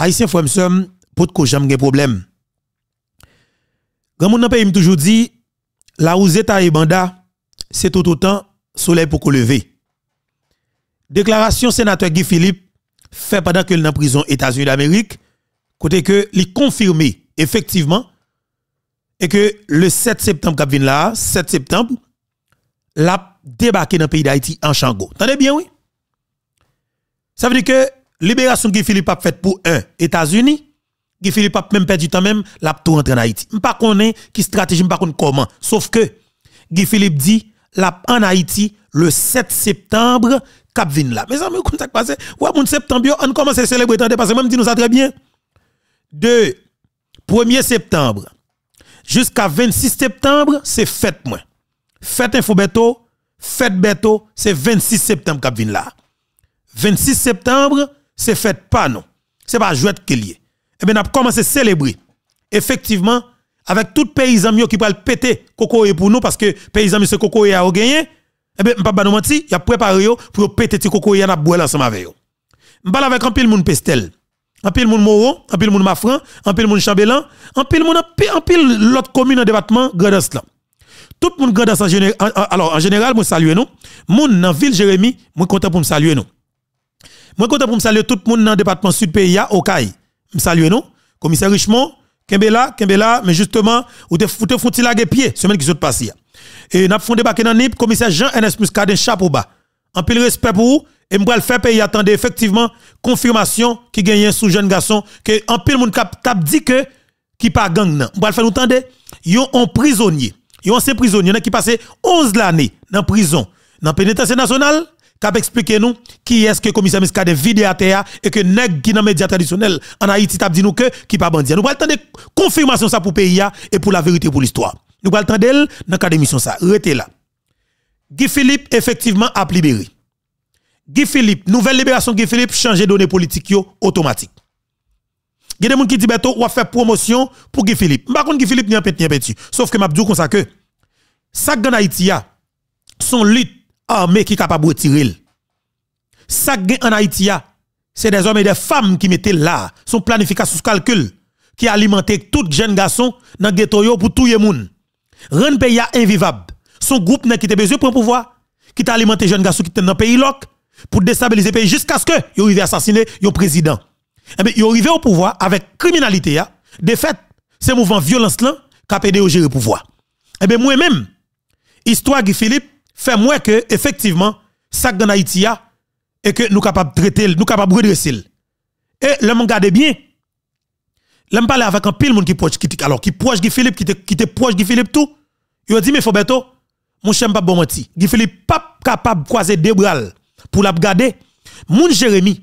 haïtien frère m'sem pour que jamais problème. Grand monde dans pays me toujours dit la Ouzeta et Banda c'est tout autant soleil pour qu'on lever. Déclaration sénateur Guy Philippe fait pendant est en prison États-Unis d'Amérique côté que il confirmé effectivement et que le 7 septembre qui là 7 septembre l'a débarqué dans le pays d'Haïti en Chango. Entendez bien oui? Ça veut dire que libération Guy Philippe a fait pour un États-Unis Guy Philippe a même perdu temps même l'a tout rentré en Haïti. Je pas qui stratégie, pas comment. Sauf que Guy Philippe dit la en Haïti le 7 septembre cap vin là. Mes amis, comment ça passe Ouais, mon septembre, on commence à célébrer parce que même dit nous ça très bien. De 1er septembre jusqu'à 26 septembre, c'est fête moi. Fête Info Beto, fête Beto, c'est 26 septembre cap vin là. 26 septembre, c'est fête pas non. C'est pas jouette qu'il y Eh bien, on a commencé à célébrer. Effectivement, avec tout paysan qui va péter coco pour nous parce que paysan ce coco a gagné eh bien pas nous il a préparé pour péter ce coco a boire ensemble avec yo. M'parle avec un pile moun pestel. Un pile moun moron un pile moun mafran un pile moun chambellan un pile moun un pile l'autre commune dans département Grandas là. Tout le monde Grandas en général alors en général moi saluer nous. Moun dans ville Jérémy moi content pour me saluer nous moi content pour me saluer tout le monde dans département sud pays Okaï me saluer nous commissaire Richemont Kembela, Kembela, mais justement, ou te foute fouti la pied, semaine qui saute passé. Et n'a fondé débarquer dans NIP, commissaire Jean-Ernest Muscadet, chapeau bas. En pile respect pour vous, et m'bral faire payer attendez effectivement confirmation qui gagne sous jeune garçon que en pile moun cap tap dit que qui pas gang nan. M'bral faire nous tendre, yon un prisonnier. Yon ancien prisonnier qui passé 11 l'année dans prison dans pénitentiaire national cap expliquer nous qui est-ce que commissaire Miskade vide à terre et que nèg qui dans médias traditionnels en Haïti t'a dit nous que qui pas bandit. Nous va attendre confirmation ça pour pays et pour la vérité pour l'histoire. Nous va attendre dans cadre d'émission ça. Restez là. Guy Philippe effectivement a libéré. Guy Philippe, nouvelle libération Guy Philippe changer données politiques automatique. Il y a des qui disent beto ou faire promotion pour Guy Philippe. Par contre Guy Philippe n'y a pas petit. Sauf que m'a dit comme ça que ça en Haïti a son lutte armée qui est capable de retirer. Ça en Haïti, c'est des hommes et des femmes qui mettent là, son planification, son calcul, qui alimentent tout jeune garçon dans le ghetto pour tout le monde. Rendre pays invivable. Son groupe qui a besoin pour pouvoir, qui t'a alimenté jeunes garçons qui sont dans le pays loc, pour déstabiliser le pays jusqu'à ce que ils arrivent à assassiner le président. Eh bien, arrivent au pouvoir avec criminalité, de fait, c'est mouvement violence là, qui a aidé gérer le pouvoir. Eh bien, moi-même, histoire Guy Philippe, fait moins que effectivement ça dans Haïti et que nous capables traiter nous capables redresser et le monde garde bien. L'aime parler avec un pile monde qui proche qui alors qui proche Guy Philippe qui te qui te proche Guy Philippe tout. Il dit mais Fobeto mon chien pas bon menti. Guy Philippe pas capable croiser deux bras pour la garder. Mon Jérémy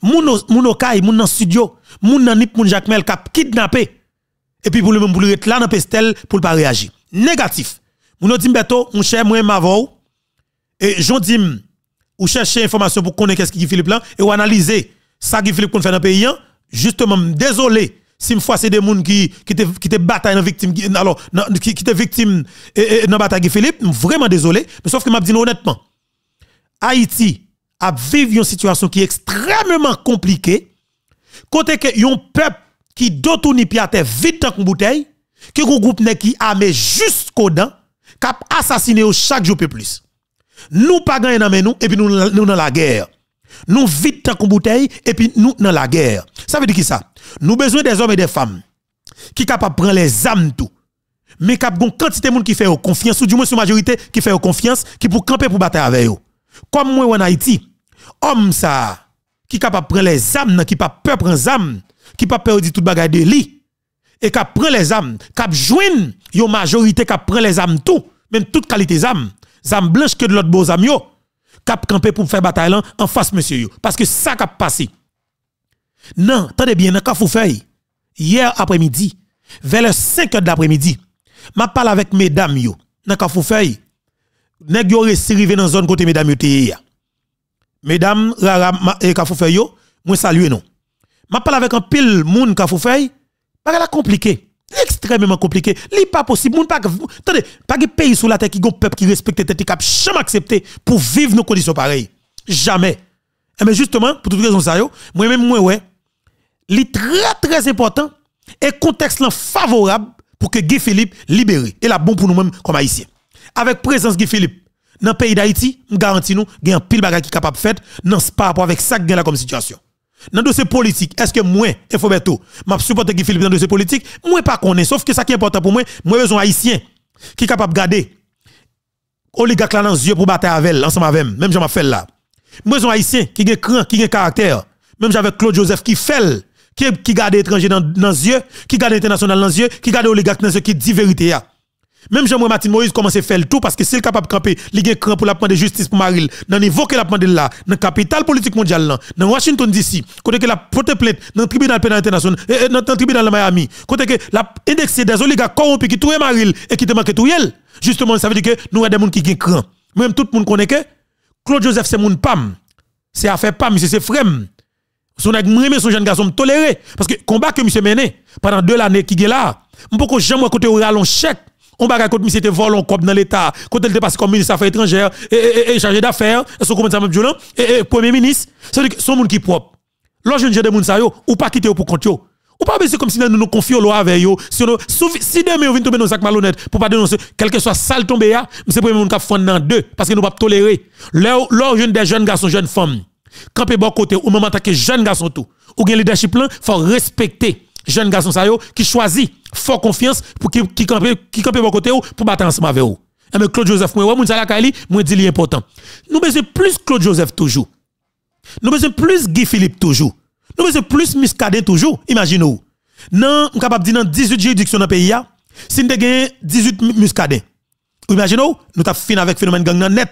mon mon Okaï mon dans studio mon nan nip mon Jacmel cap kidnappé. Et puis pour le même pour le là dans pestel pour pas réagir. Négatif Moun dit mon cher moi mavo et j'en dis ou chercher information pour connaître qu'est-ce qui Philippe là et ou analyser ça qui Philippe qu'on fait dans le pays justement désolé si fois c'est des gens qui qui te qui te bataille dans victime alors qui qui victime dans bataille Philippe vraiment désolé mais sauf que m'a dit honnêtement. Haïti a vivre une situation qui est extrêmement compliquée. Côté que yon peuple qui dotouni piate vite en bouteille que un groupe qui armé jusqu'au dents cap assassiner chaque jour plus. Nous pas gagner dans nous et puis nous nous dans la guerre. Nous vite tant bouteille et puis nous dans la guerre. Ça veut dire qui ça? Nous besoin des hommes et des femmes qui capable prendre les armes tout. Mais cap gon quantité de monde qui fait confiance ou du moins une majorité qui fait confiance qui pour camper pour battre avec eux. Comme moi en Haïti, homme ça qui capable prendre les armes qui pas peur prendre armes, qui pas peur de tout bagage de lui et qui prend les âmes, qui joigne une majorité qui prend les âmes tout, même toute qualité d'âmes, âmes blanches que de l'autre beaux âmes yo, qui camper pour faire bataille en face monsieur yo parce que ça qui passé. Non, attendez bien dans Kafoufeuille. Hier après-midi, vers les 5 h d'après-midi, m'a parlé avec mesdames yo dans Kafoufeuille. Nèg yo arrivé dans zone côté mesdames yo Mesdames Rara et Kafoufeuille yo, moi salue non. M'a parlé avec un pile moun Kafoufeuille pas la compliqué. Extrêmement compliqué. Li pas possible. Moun pas, attendez, pas de pays sur la terre qui gon peuple qui respecte tête cap jamais accepté pour vivre nos conditions pareilles. Jamais. Et eh mais justement, pour toute raison ça moi même moi ouais, est très très important et contexte favorable pour que Guy Philippe libéré. Et la bon pour nous-mêmes comme haïtiens. Avec présence Guy Philippe dans le pays d'Haïti, nous garantis nous, il a un pile bagage qui est capable de faire dans par rapport avec ça là comme situation. Dans le dossier politique, est-ce que moi, Infoberto, m'a supporté Guy Philippe dans le dossier politique? Moi, pas connais. Sauf que ça qui est important pour moi, moi, besoin haïtien qui est capable de garder oligarque là dans les yeux pour battre avec elle, ensemble avec même j'en fait là. Moi, besoin haïtien qui a cran, qui a caractère. Même j'avais Claude Joseph qui fait qui, garde étranger dans, dans les yeux, qui garde international dans les yeux, qui garde oligarque dans les yeux, qui dit vérité. Même Jean Martin Moïse commence à faire le tout parce que s'il est capable de camper, il a cran pour la de justice pour Maril, dans le niveau qu'il a demandé là, dans la capitale politique mondiale dans Washington DC, côté que la porte plainte dans le tribunal pénal international, et, dans le tribunal de Miami, côté que la indexé des oligarques corrompus qui touye Maril et qui te manque tout Justement, ça veut dire que nous avons des gens qui ont cran. Même tout le monde connaît que Claude Joseph c'est mon pam. C'est affaire pam, c'est frère. Son mweme son jeune garçon toléré parce que combat que monsieur mené pendant deux années qui est là, m'poko jamais côté ou ralon chèque on va côté monsieur était volon comme dans l'état. Quand il était passé comme ministre affaires étrangères et, chargé d'affaires et son comment ça même violent et, premier ministre c'est dire son monde qui propre. Lorsque jeune de monde ça yo ou pas quitter pour compte yo. Ou pas c'est comme si nous nous confions loi avec yo si nous si demain on vient tomber dans sac malhonnête pour pas dénoncer quel que soit sale tombé ya c'est premier monde qui fond dans deux parce que nous pas tolérer. Leur jeune des jeunes garçons jeunes femmes camper bon côté ou même en tant que jeune garçon tout ou gen leadership plan faut respecter jeune garçon ça qui choisit fort confiance pour qui qui camper qui camper bon côté ou pour battre ensemble avec vous. Mais Claude Joseph moi ça la kali moi dit important. Nous besoin plus Claude Joseph toujours. Nous besoin plus Guy Philippe toujours. Nous besoin plus Muscadet toujours imaginez vous non on capable dire dans 18 juridictions dans le pays si nous avons 18 Muscadet imaginez vous nous avons fini avec phénomène gang net.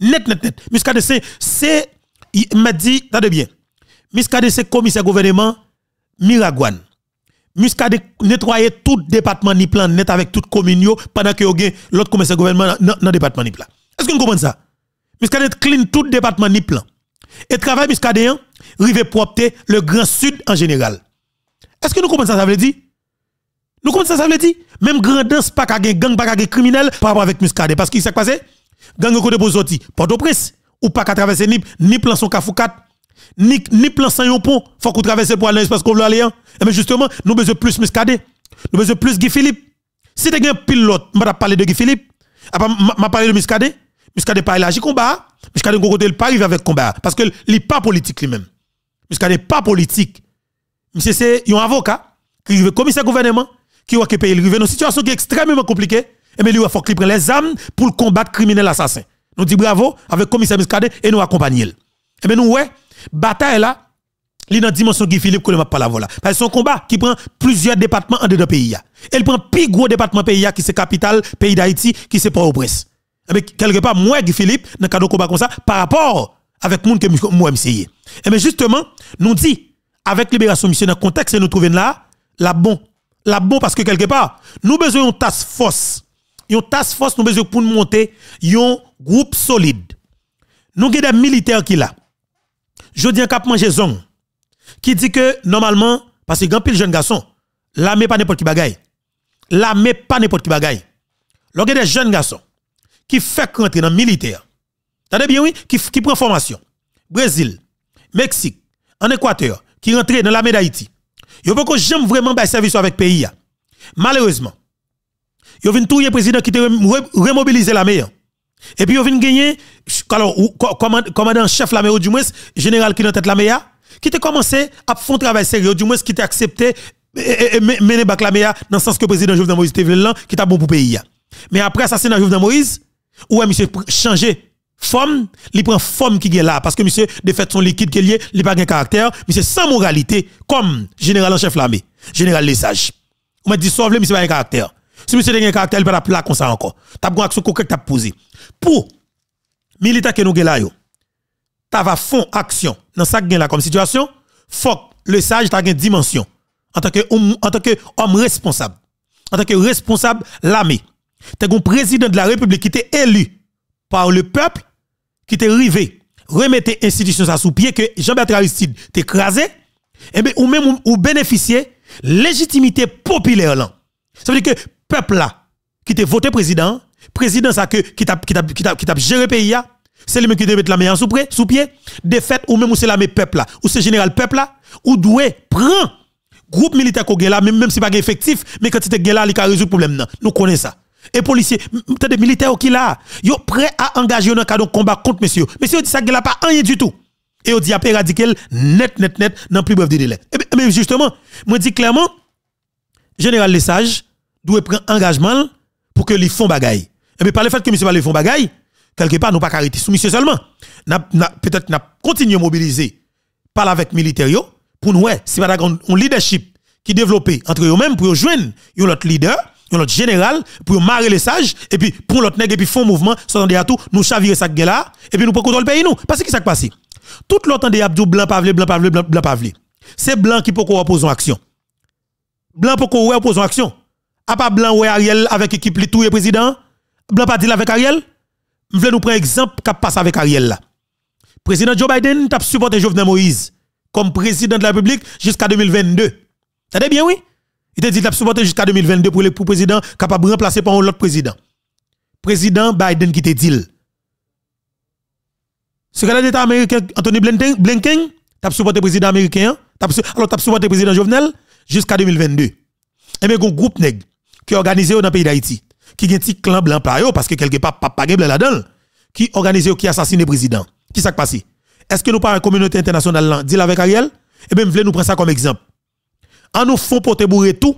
Net net net. Muscadet c'est il m'a dit, attendez bien, Miskade c'est commissaire gouvernement Miragouane. Miskade nettoyer tout département ni plan net avec toute commune pendant que l'autre commissaire gouvernement dans le département ni plan. Est-ce que vous comprenez ça? Miskade clean tout département ni plan. Et travail Miskade rive propter le grand sud en général. Est-ce que nous comprenons ça ça veut dire? Nous comprenons ça ça veut dire? Même grandance pas qu'à gang pas qu'à criminel par rapport avec Miskade parce qu'il s'est passé? Gang côté pour sortir Port-au-Prince ou pas qu'à traverser ni plan son kafoukat ni plan sans yon pont. Faut qu'on traverse pour aller l'espace qu'on veut aller et mais justement nous besoin plus Muscadet nous besoin plus Guy Philippe. Si tu un pilote m'a parler de Guy Philippe. M'a parlé de Muscadet Muscadet pas élargi combat. Muscadet côté pas arriver avec combat. Parce que il pas politique lui-même. Muscadet pas politique. Monsieur c'est un avocat qui est commissaire gouvernement qui que pays arrive dans une situation qui est extrêmement compliquée. Et mais lui il faut qu'il prenne les armes pour le combattre criminel assassin. Nous disons bravo avec le commissaire Muscadet et nous accompagner. Et eh bien nous, ouais, bataille là, a une dimension Guy Philippe nous pas la voilà. Parce que un combat qui prend plusieurs départements en deux pays. Elle prend plus gros département pays qui c'est capitale pays d'Haïti, qui c'est Port-au-Prince. Et bien quelque part, moi, Guy Philippe, dans un combat comme ça, par rapport avec monde que moi, je Et bien justement, nous dit, avec libération mission dans contexte nous trouvons là, la bon. La bon parce que quelque part, nous besoin d'une task force yon task force nous besoin pour monter un groupe solide. Nous avons des militaires qui là. Je dis cap manger zong qui dit que normalement parce que grand pile jeune garçon, l'armée pas n'importe qui bagaille. L'armée pas n'importe qui bagaille. Lorsque des jeunes garçons qui fait rentrer dans militaire. T'as bien oui qui qui prend formation. Brésil, Mexique, en Équateur, qui rentre dans l'armée d'Haïti. Yo pas j'aime vraiment faire service avec pays Malheureusement, Yo vinn touyer président qui te remobiliser la meilleure. Et puis yo vinn gagner alors commandant chef la du moins général qui dans tête la meilleure qui te commencé à faire un travail sérieux du moins qui t'a accepté mener bac la meilleure dans le sens que président Jovenel Moïse était là qui t'a bon pour pays. Mais après assassinat Jovenel Moïse ouais monsieur changer forme, il prend forme qui est là parce que monsieur de fait son liquide qui est lié, il pas de caractère, monsieur sans moralité comme général en chef l'armée, général les sages. On m'a dit sauve le monsieur pas un caractère. Si monsieur a un caractère, il peut pas comme ça encore. Tu as une action concrète tu posé. Pour militaire que nous avons là, tu vas faire action dans ça là comme situation, faut le sage tu une dimension en tant que en tant que homme responsable. En tant que responsable l'armée. Tu un président de la République qui était élu par le peuple qui était arrivé remettre institution ça sous pied que Jean-Bertrand Aristide t'écrasé et ou même ou, bénéficier légitimité populaire là. Ça veut dire que peuple là, qui t'a voté président, président ça que, qui t'a qui t'a qui t'a géré pays C'est lui qui doit mettre la main sous, sous pied. Défaite ou même c'est la main peuple là, ou c'est général peuple là, ou doué, prend groupe militaire qu'on là, même, même si pas effectif, mais quand tu là, il a résoudre problème. Non. Nous connaissons ça. Et policiers, des militaires qui là, yo prêt à engager dans cadre combat contre monsieur. Monsieur dit ça là pas rien du tout. Et on dit à radical net net net dans plus bref délai. Mais justement, moi dis clairement général Lesage doit prendre engagement pour que les font bagaille. Et bien par le fait que monsieur va les font bagaille, quelque part nous pas arrêter sous monsieur seulement. Peut-être n'a continué à mobiliser parler avec militaires pour nous si pas un leadership qui développé entre eux-mêmes pour joindre un autre leader notre général pour marrer les sages et puis pour l'autre nègre et puis font mouvement s'entendez à tout nous chavirer ça là et puis nous pour contrôler le pays nous. Parce que qui ça passe tout l'autre des abdou blanc pavlé blanc pavlé blanc, pavlé c'est blanc qui peut qu'on oppose en action. Blanc pour qu'on oppose en action a pas blanc ouais Ariel avec équipe li tout président? Blanc pas dit avec Ariel? Voulais nous prendre exemple qui passe avec Ariel président Joe Biden t'a supporté Jovenel Moïse comme président de la République jusqu'à 2022 ça bien oui? Il te dit qu'il a supporté jusqu'à 2022 pour le président capable de remplacer par un autre président. Président Biden qui te dit. Secrétaire d'État américain Anthony Blinken, t'as supporté le président américain, alors t'as supporté président Jovenel jusqu'à 2022. Et bien, un groupe nèg qui organisé dans le pays d'Haïti, qui un petit clan blanc parce que quelque part, pas blanc là-dedans, qui organisé qui assassiné le président. Qui s'est passé? Est-ce que nous pas une communauté internationale là, dit avec Ariel? Eh bien, voulons nous prendre ça comme exemple en nous font porter bourrer tout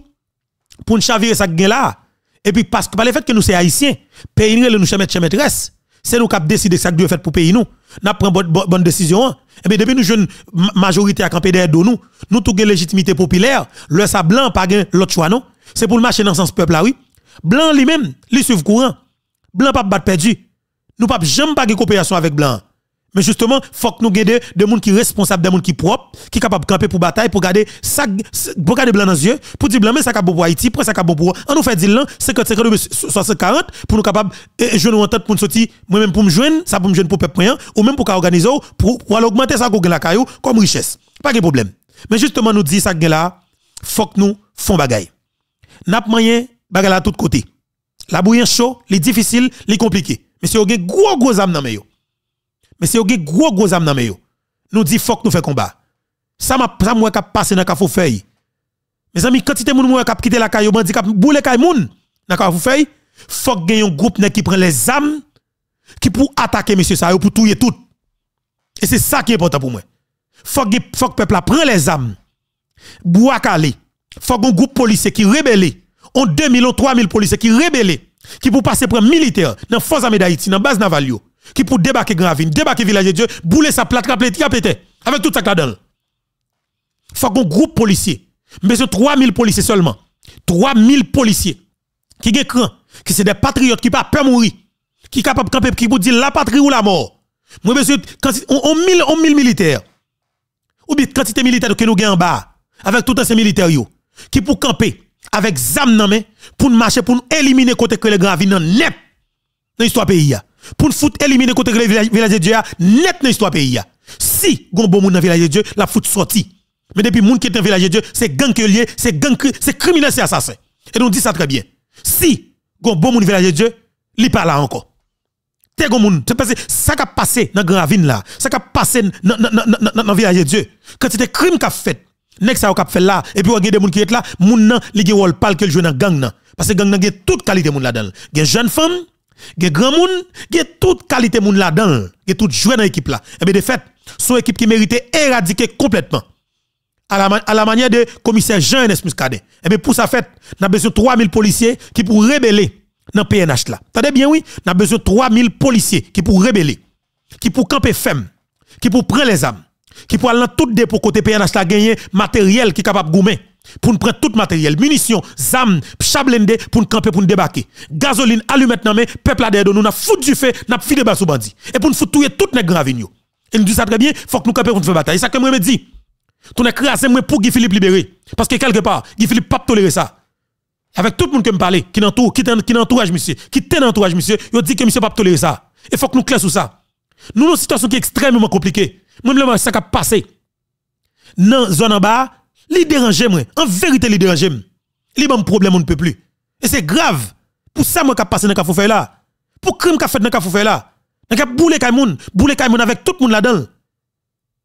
pour nous chavirer ça là et puis parce que par le fait que nous sommes haïtiens pays nous nous chemin maîtresse c'est nous qui avons décidé ça doit faire pour pays nous n'a pris bonne, bonne décision hein. et bien depuis nous jeune majorité à camper derrière nous nous tout légitimité populaire le ça blanc pas l'autre choix non? C'est pour le marcher dans ce sens peuple là oui blanc lui-même lui suivre courant blanc pas battre perdu nous pas jamais pas de coopération avec blanc mais justement, faut que nous gardions des gens qui sont responsables, des gens qui sont qui sont capables de camper pour bataille, pour garder ça, pour garder blanc dans les yeux, pour dire blanc, mais ça bon pour Haïti, pour ça bon pour. On nous fait dire là, 50, 50, 60, 40, pour nous capables, de jouer en tête pour nous sortir, moi-même pour me joindre, ça pour me joindre pour peuple ou même pour organiser, pour, pour augmenter ça la caillou comme richesse. Pas de problème. Mais justement, nous dit ça là, faut que nous font bagaille. N'a pas moyen, bagaille à tous côtés. La bouillon chaud, les difficile, les compliqué. Mais c'est un gros gros âme dans. Mais c'est un gros gros âme dans. Nous dit faut que nous fait combat. Ça m'a ça moi cap passer dans kafou feuille. Mes amis, quantité moun moi cap quitter la caillou bandi cap boule kay moun dans kafou feuille, faut que un groupe qui prend les âmes qui pour attaquer monsieur ça pour tuer tout. Et c'est ça qui est important pour moi. Faut que faut peuple prend les âmes. Bois calé. Faut un groupe policier qui rebelle. On 2000 ou 3000 policiers qui rebelle qui pour passer pour militaire dans force armée d'Haïti dans base navalio qui pour débarquer Gravine, débarquer Village de Dieu, bouler sa plate, rappeler, pété, avec tout ça là-dedans. Faut qu'on groupe policier, mais c'est 3000 policiers seulement. 3000 policiers qui ont cran, qui sont des patriotes qui pas peur mourir, qui de camper, qui pour dire la patrie ou la mort. Moi, monsieur, quand on, mille, on mille militaires, ou bien quantité militaire que nous avons en bas, avec tout ces militaires, qui pour camper, avec zam pour marcher, pour éliminer côté que les gravines net dans l'histoire pays pour foutre éliminer côté le village de Dieu net dans l'histoire pays si gon bon monde dans village de Dieu la fout sorti. Mais depuis monde qui est dans village de Dieu c'est gang que lié c'est gang c'est criminel c'est assassin. Et nous dit ça très bien. Si gon bon monde village de Dieu li pas là encore. T'es gon monde. C'est parce que ça qui a passé dans Gravine là ça qui a passé dans village de Dieu quand c'était crime qu'a fait nek ça a fait là et puis on a des gens qui est là moun nan li gen rôle pal que dans gang nan parce que gang nan gen toute qualité moun là-dedans gen jeune femme Ge grand moun, ge toute qualité moun là-dedans, ge toute jouer dans l'équipe là. Et bien de fait, son équipe qui méritait éradiquer complètement. À la, manière de commissaire Jean-Ernest Muscadet. Et bien pour ça fait, n'a besoin de 3000 policiers qui pour rebeller dans PNH là. T'as bien oui, n'a besoin de 3000 policiers qui pour rebeller, qui pour camper femme, qui pour prendre les armes, qui pour aller dans tout dépôt côté PNH là gagner matériel qui est capable de gommer pour nous prendre tout matériel, munitions, zam, chablende pour nous camper, pour nous débarquer. Gasoline, allumette nan mais peuple adhère nous n'a foutu du feu, n'a filé bas sous bandi. Et pour nous foutre tout les gravines Et nous dit ça très bien, faut que nous camper pour nous faire bataille. ça que moi me dit. N'as créé moi pour Guy Philippe libérer. Parce que quelque part, Guy Philippe pas tolérer ça. Avec tout le monde qui me parle, qui n'entoure, qui qui entourage monsieur, qui t'en entourage monsieur, il dit que monsieur pas tolérer ça. Il faut que nous clair ça. Nous, une situation qui est extrêmement compliquée. Moi, ça qui a passé. Dans zone en bas, Li dérange moi. En vérité, li dérange moi. Li bon problème on ne peut plus. Et c'est grave. Pour ça moi qui passe dans le faire là. Pour crime qu'a fait dans le faire là. N'a qu'à bouler kay moun, bouler kay moun avec tout le monde là-dedans.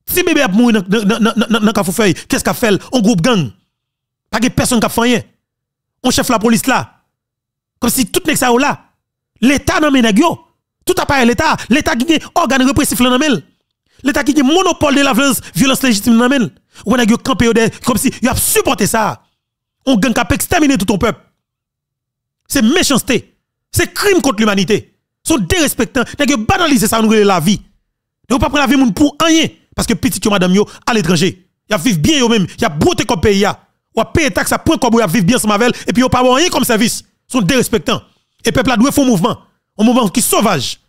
Si bébé a mouru dans Kafoufeuille, qu'est-ce qu'a fait? On groupe gang? Pas que personne qui a fait rien. On chef la police là. Comme si tout n'est ça là. L'État n'a pas Tout appareil l'État. L'État qui est organe répressif là L'État qui est monopole de la violence, violence légitime là Ou on a campé comme si il a supporté ça. On gang qui a exterminé tout ton peuple. C'est méchanceté. C'est crime contre l'humanité. Sont dérespectants. N'a banaliser ça nous la vie. Ne pas prendre la vie pour rien. Parce que petit yo madame yo à l'étranger. Y a bien yo même. Y a beauté comme pays ya. Ou a payer taxe à point comme y a vivre bien avec et puis yo pas rien comme service. Sont dérespectants. Et peuple a doit faire mouvement. Un mouvement qui sauvage.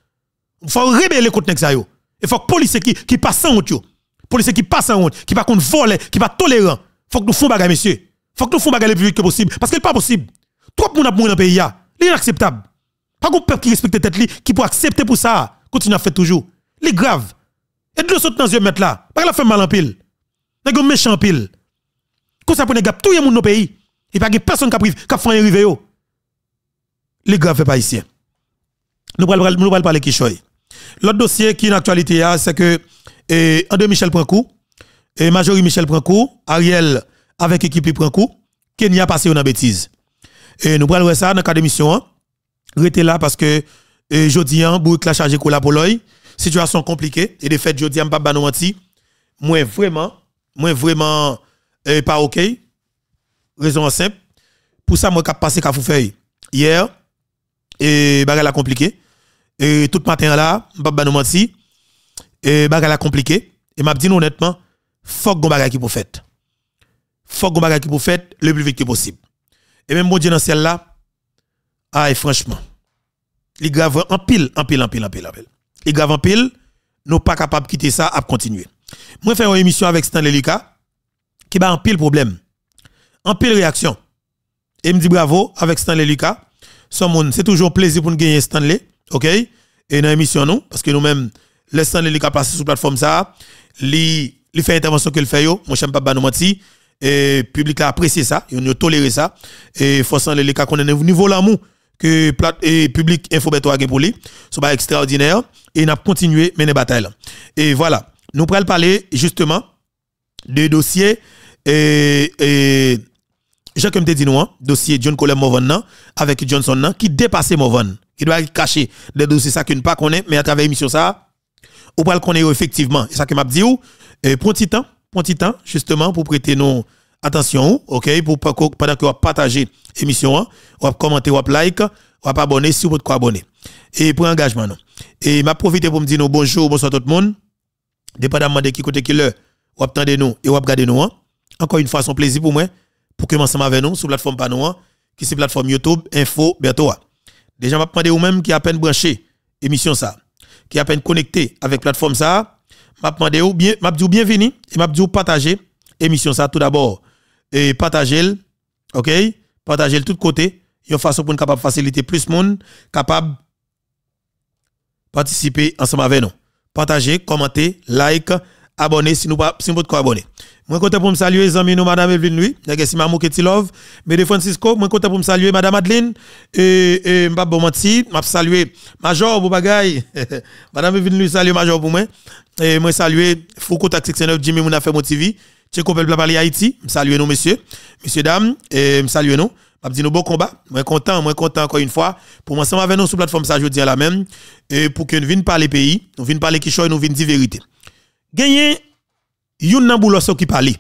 Faut rébeller contre yo. Il faut que policiers qui qui passe en honte yo. Policiers qui passe en honte, qui pas contre voler, qui pas tolérant. Faut que nous fassions bagarre monsieur. Faut que nous fassions bagarre le plus vite que possible parce que n'est pas possible. Trop de monde a dans le pays ya. L'inacceptable. Pas qu'on peuple qui respecte tête qui peut accepter pour ça. Continue à faire toujours. C'est grave. Et de l'eau saute dans yeux mettre là. Pas la fait mal en pile. Nèg méchant en pile? Comme ça pour nèg tout le monde dans pays. Et pas personne qui a qui fait arriver yo. Les fait pas ici. Nous allons parler qui choy. L'autre dossier qui est en actualité c'est que eh, André Michel prend coup et Majorie Michel prend coup, Ariel avec équipe prend coup, Kenya passé une bêtise. Et nous allons ça dans le cadre d'émission. Hein. Restez là parce que eh, jeudi, hein, Bourg la chargé pour la situation compliquée et de fait je dis pas nous menti moi vraiment vraiment euh, pas OK raison simple pour ça moi cap passé feuille hier et bagarre la compliqué et tout matin là pas nous menti et compliqué et m'a dit honnêtement faut que bagarre qui pour fait faut que bagarre qui pour le plus vite possible et même mon Dieu dans celle là ah franchement il grave en pile en pile en pile en pile en grave en pile, nous pas capable de quitter ça à continuer. Moi faire une émission avec Stanley Lucas qui a un pile problème. En pile réaction. Et me dit bravo avec Stanley Lucas. C'est toujours plaisir pour nous gagner Stanley, OK? Et dans l'émission nous parce que nous-mêmes les Stanley Lucas passé sur plateforme ça, li li fait intervention qu'il fait yo, mon cher papa nous menti et public a apprécié ça, il a toléré ça. Et faut Stanley Lucas qu'on est au niveau l'amour que et public info beto pour lui, c'est pas extraordinaire. Et n'a continué mener bataille. Et voilà, nous pourrons parler justement de dossiers. Et, et Jacques me dit nous, hein, dossier John Colem Movan avec Johnson qui dépassait Movan. Il doit cacher des dossiers ça qu'il ne pas connaît mais à travers l'émission ça ou pas le connaître effectivement. Et ça que m'a dit ou prends petit temps, prends petit temps justement pour prêter nos attention, OK, pour pendant que vous partagez l'émission, vous commenter, vous like, vous abonner si vous abonner. Et pour engagement, non. Et m'a profité pour me dire bonjour, bonsoir tout le monde. Dépendamment de qui côté qui le, vous attendez nous et vous regardez nous. Hein. Encore une fois, c'est un plaisir pour moi pour que ensemble avec nous sur la plateforme Panou, qui c'est plateforme YouTube, Info, bientôt. Déjà, m'a demandé vous même qui à peine branché émission ça, qui à peine connecté avec plateforme ça, m'a ou bien, bienvenue et m'a dit partager émission ça tout d'abord. Et partager OK? Partager de tous côtés une façon pour nous capable faciliter plus de monde capable participer ensemble avec nous. Partager commenter like abonner si nous pas si vous pas abonner. Moi content pour me saluer les amis nous madame Evelyne lui nèg si maman love. Mais de Francisco moi content pour me saluer madame Adeline et et m'pa bon menti m'a saluer major pour madame Evelyne lui saluer major pour moi. Et moi saluer Foucault Taxi 9 Jimmy Mouna fait mon TV Tché Kopel parler Haïti, saluez nous messieurs, messieurs dames et saluez nous. M'a dit nous bon combat, moi content, moi content encore une fois. Pour moi ensemble avec nous sur plateforme ça je dis à la même. Et pour que nous vienne parler pays, nous vienne parler qui choy, nous vienne dire vérité. Gagné yon nan boulosso qui parle.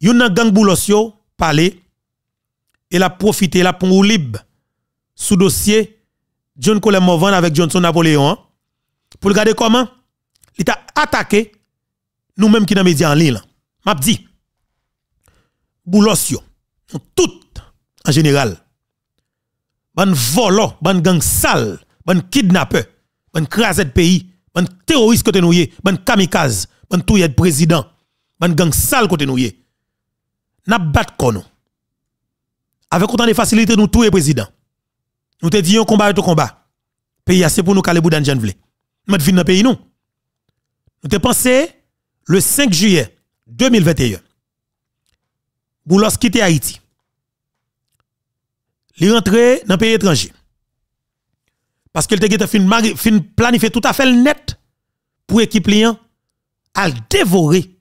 Yon nan gang boulosso parler et la profiter la pour libre sous dossier John Morvan avec Johnson Napoléon pour regarder comment il a attaqué nous-mêmes qui dans médias en ligne, m'a dit, boulos tout en général, ban volo, ban gang sale, ban kidnappeur, ban crasé de pays, ban terroriste côté nous ban kamikaze, ban touye de président, ban gang sale côté nous n'a bat kono. Avec autant de facilité nous touye président. Nous te disons combat tout combat. Pays assez pour nous caler boudan jan vle. Nous vinn dans pays nous. Nous te pensé le 5 juillet 2021, Boulos quitte Haïti. Il rentré dans pays étranger. Parce qu'elle te fin, planifié tout à fait net pour équipe client à dévorer,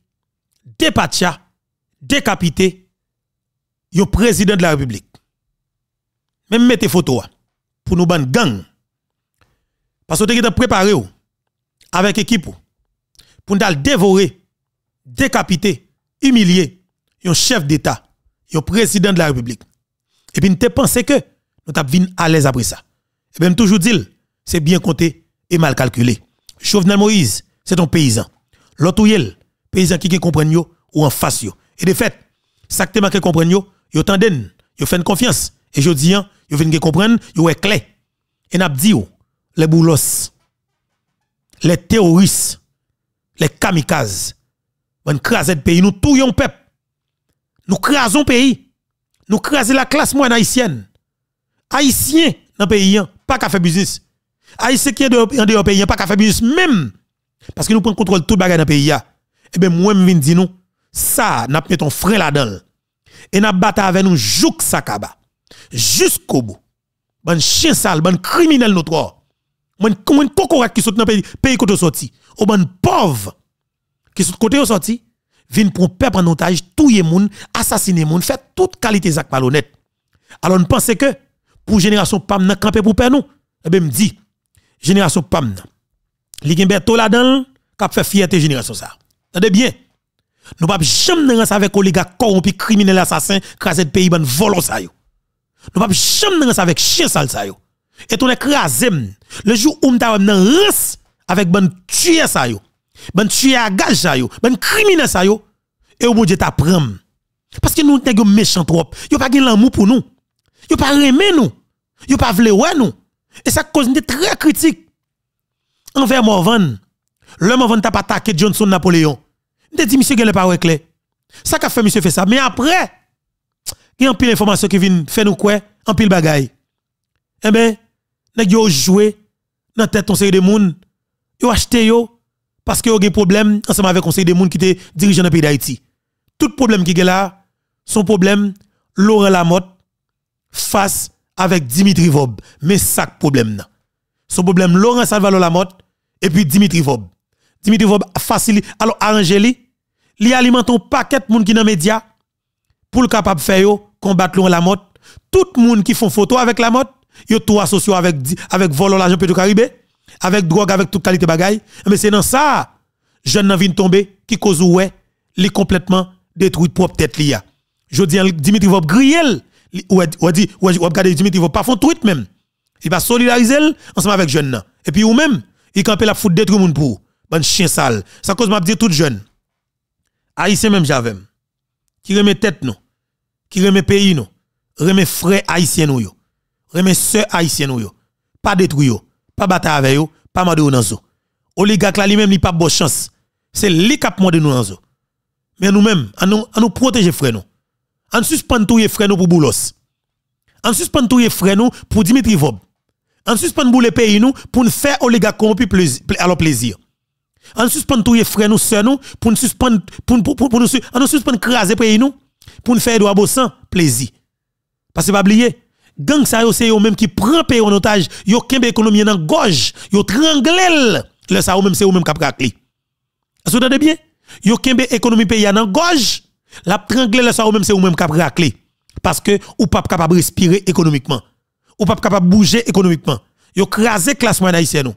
dépatcha, décapiter le président de la République. Même mettez photo pour nous ban gang. Parce que vous préparé avec équipe pour nous dévorer, décapiter, humilier un chef d'État, un président de la République. Et puis nous pensé que nous avons à l'aise après ça. Bien toujours dit, c'est bien compté et mal calculé. Jovenel Moïse, c'est un paysan. L'autre paysan qui comprend ou en face. Et de fait, ça que que comprend yo, yo tanden, yo fait confiance. Et je dis, yo viennent comprendre, yo est clair. Et n'a dit les boulos, les terroristes, les kamikazes, on crase le pays, nous touillons peuple. Nous crasons pays. Nous crasons la classe moyenne haïtienne. Haïtien dans le pays, hein, pas qu'à faire business. Haïtien qui dans le pays, pas qu'à faire business même. Parce que nous prenons contrôle tout bagage dans le pays. Eh bien, moi, je viens dire nous, ça, n'a pas ton frère là-dedans. Et n'a battu avec nous jouk sakaba. Jusqu'au bout. Bon chien sale, bon criminel notre. Bon cocorat qui sont dans le pays, côté sorti. Ou bon pauvre qui sont côté sorti, viennent pour perdre en otage, tuer moun, assassiner moun, faire toute qualité zak malhonnête. Alors on pense que pour génération PAM nan camper pour père nous, eh bien me dit génération PAM nan. Li gen beto là-dedans, k'ap fait fierté génération ça. Tendez bien. Nous pas jamais nan avec oligarque corrompu criminel assassin craser pays ban volant ça yo. Nous pas jamais nan avec chien sale ça yo. Et on écrasé le jour où m'ta nan ras avec ban tuer ça yo. Ban tuer à gage ça yo, ban criminel ça yo. Et au bon Dieu t'a Parce que nous sommes méchants trop. Yo pas gen l'amour pour nous. Yo pas aimer nous. Yo pas vle ouais nous. Et ça cause des très critique envers Morvan. Le Morvan t'a pas attaqué Johnson Napoléon. Te dit monsieur gele pas clair. Ça qu'a fait monsieur fait ça mais après il y a un pile d'informations qui viennent faire nous quoi? En pile bagaille. Eh ben nèg yo joué dans tête conseil de monde. Yo acheté yo parce que yo des problème ensemble avec conseil de monde qui était dirigeant dans pays d'Haïti. Tout problème qui est là, son problème Laurent Lamotte face avec Dimitri Vob. Mais ça problème là. Son problème Laurent Salvalo Lamotte et puis Dimitri Vob. Dimitri Vob facilite alors arranger li, li alimente un paquet de monde qui dans média pour le capable faire yo combattre Laurent Lamotte. Tout le monde qui font photo avec Lamotte, yo tout associé avec avec vol l'argent Petro Caribé, avec drogue avec toute qualité bagaille. Mais c'est dans ça jeune nan vient tomber qui cause ouais, li complètement détruit propre tête li Je dis Dimitri Vob griel ou dit ou regarder Dimitri Vob pas font tweet même. Il va solidariser ensemble avec jeune Et puis ou même il campe la foot détruire moun pour bon chien sale. Ça cause m'a dit tout jeune. Haïtien même j'avais qui remet tête nous, qui remet pays nous, remet frère haïtien nous yo, remet sœur haïtien nous yo. Pas détruire yo, pas bataille avec yo, pas mande dans zo. Oligarque là lui-même il pas bonne chance. C'est lui qui a demandé nous dans. Mais nous-mêmes, à nous, à nous protéger frère nous. On suspend tout les frère nous pour Boulos. On suspend tout les frère nous pour Dimitri Vob. On suspend pour les pays nous pour nous faire oligarque corrompu alors plaisir. On suspend tout les frères nous sœurs nous pour nous suspendre pour pour pour nous on suspend craser pays nous pour nous faire droit bossan plaisir. Parce que pas oublier gang ça c'est eux même qui prend pays en otage, yo kembe économie dans gorge, yo tranglel. Le ça eux même c'est eux même qui craquer. Vous bien? Yo kembe économie pays dans gorge, la tranglel le ça eux même c'est eux même qui craquer. Parce que ou pas capable respirer économiquement. Ou pas capable bouger économiquement. Yo crasé classe moyenne haïtienne.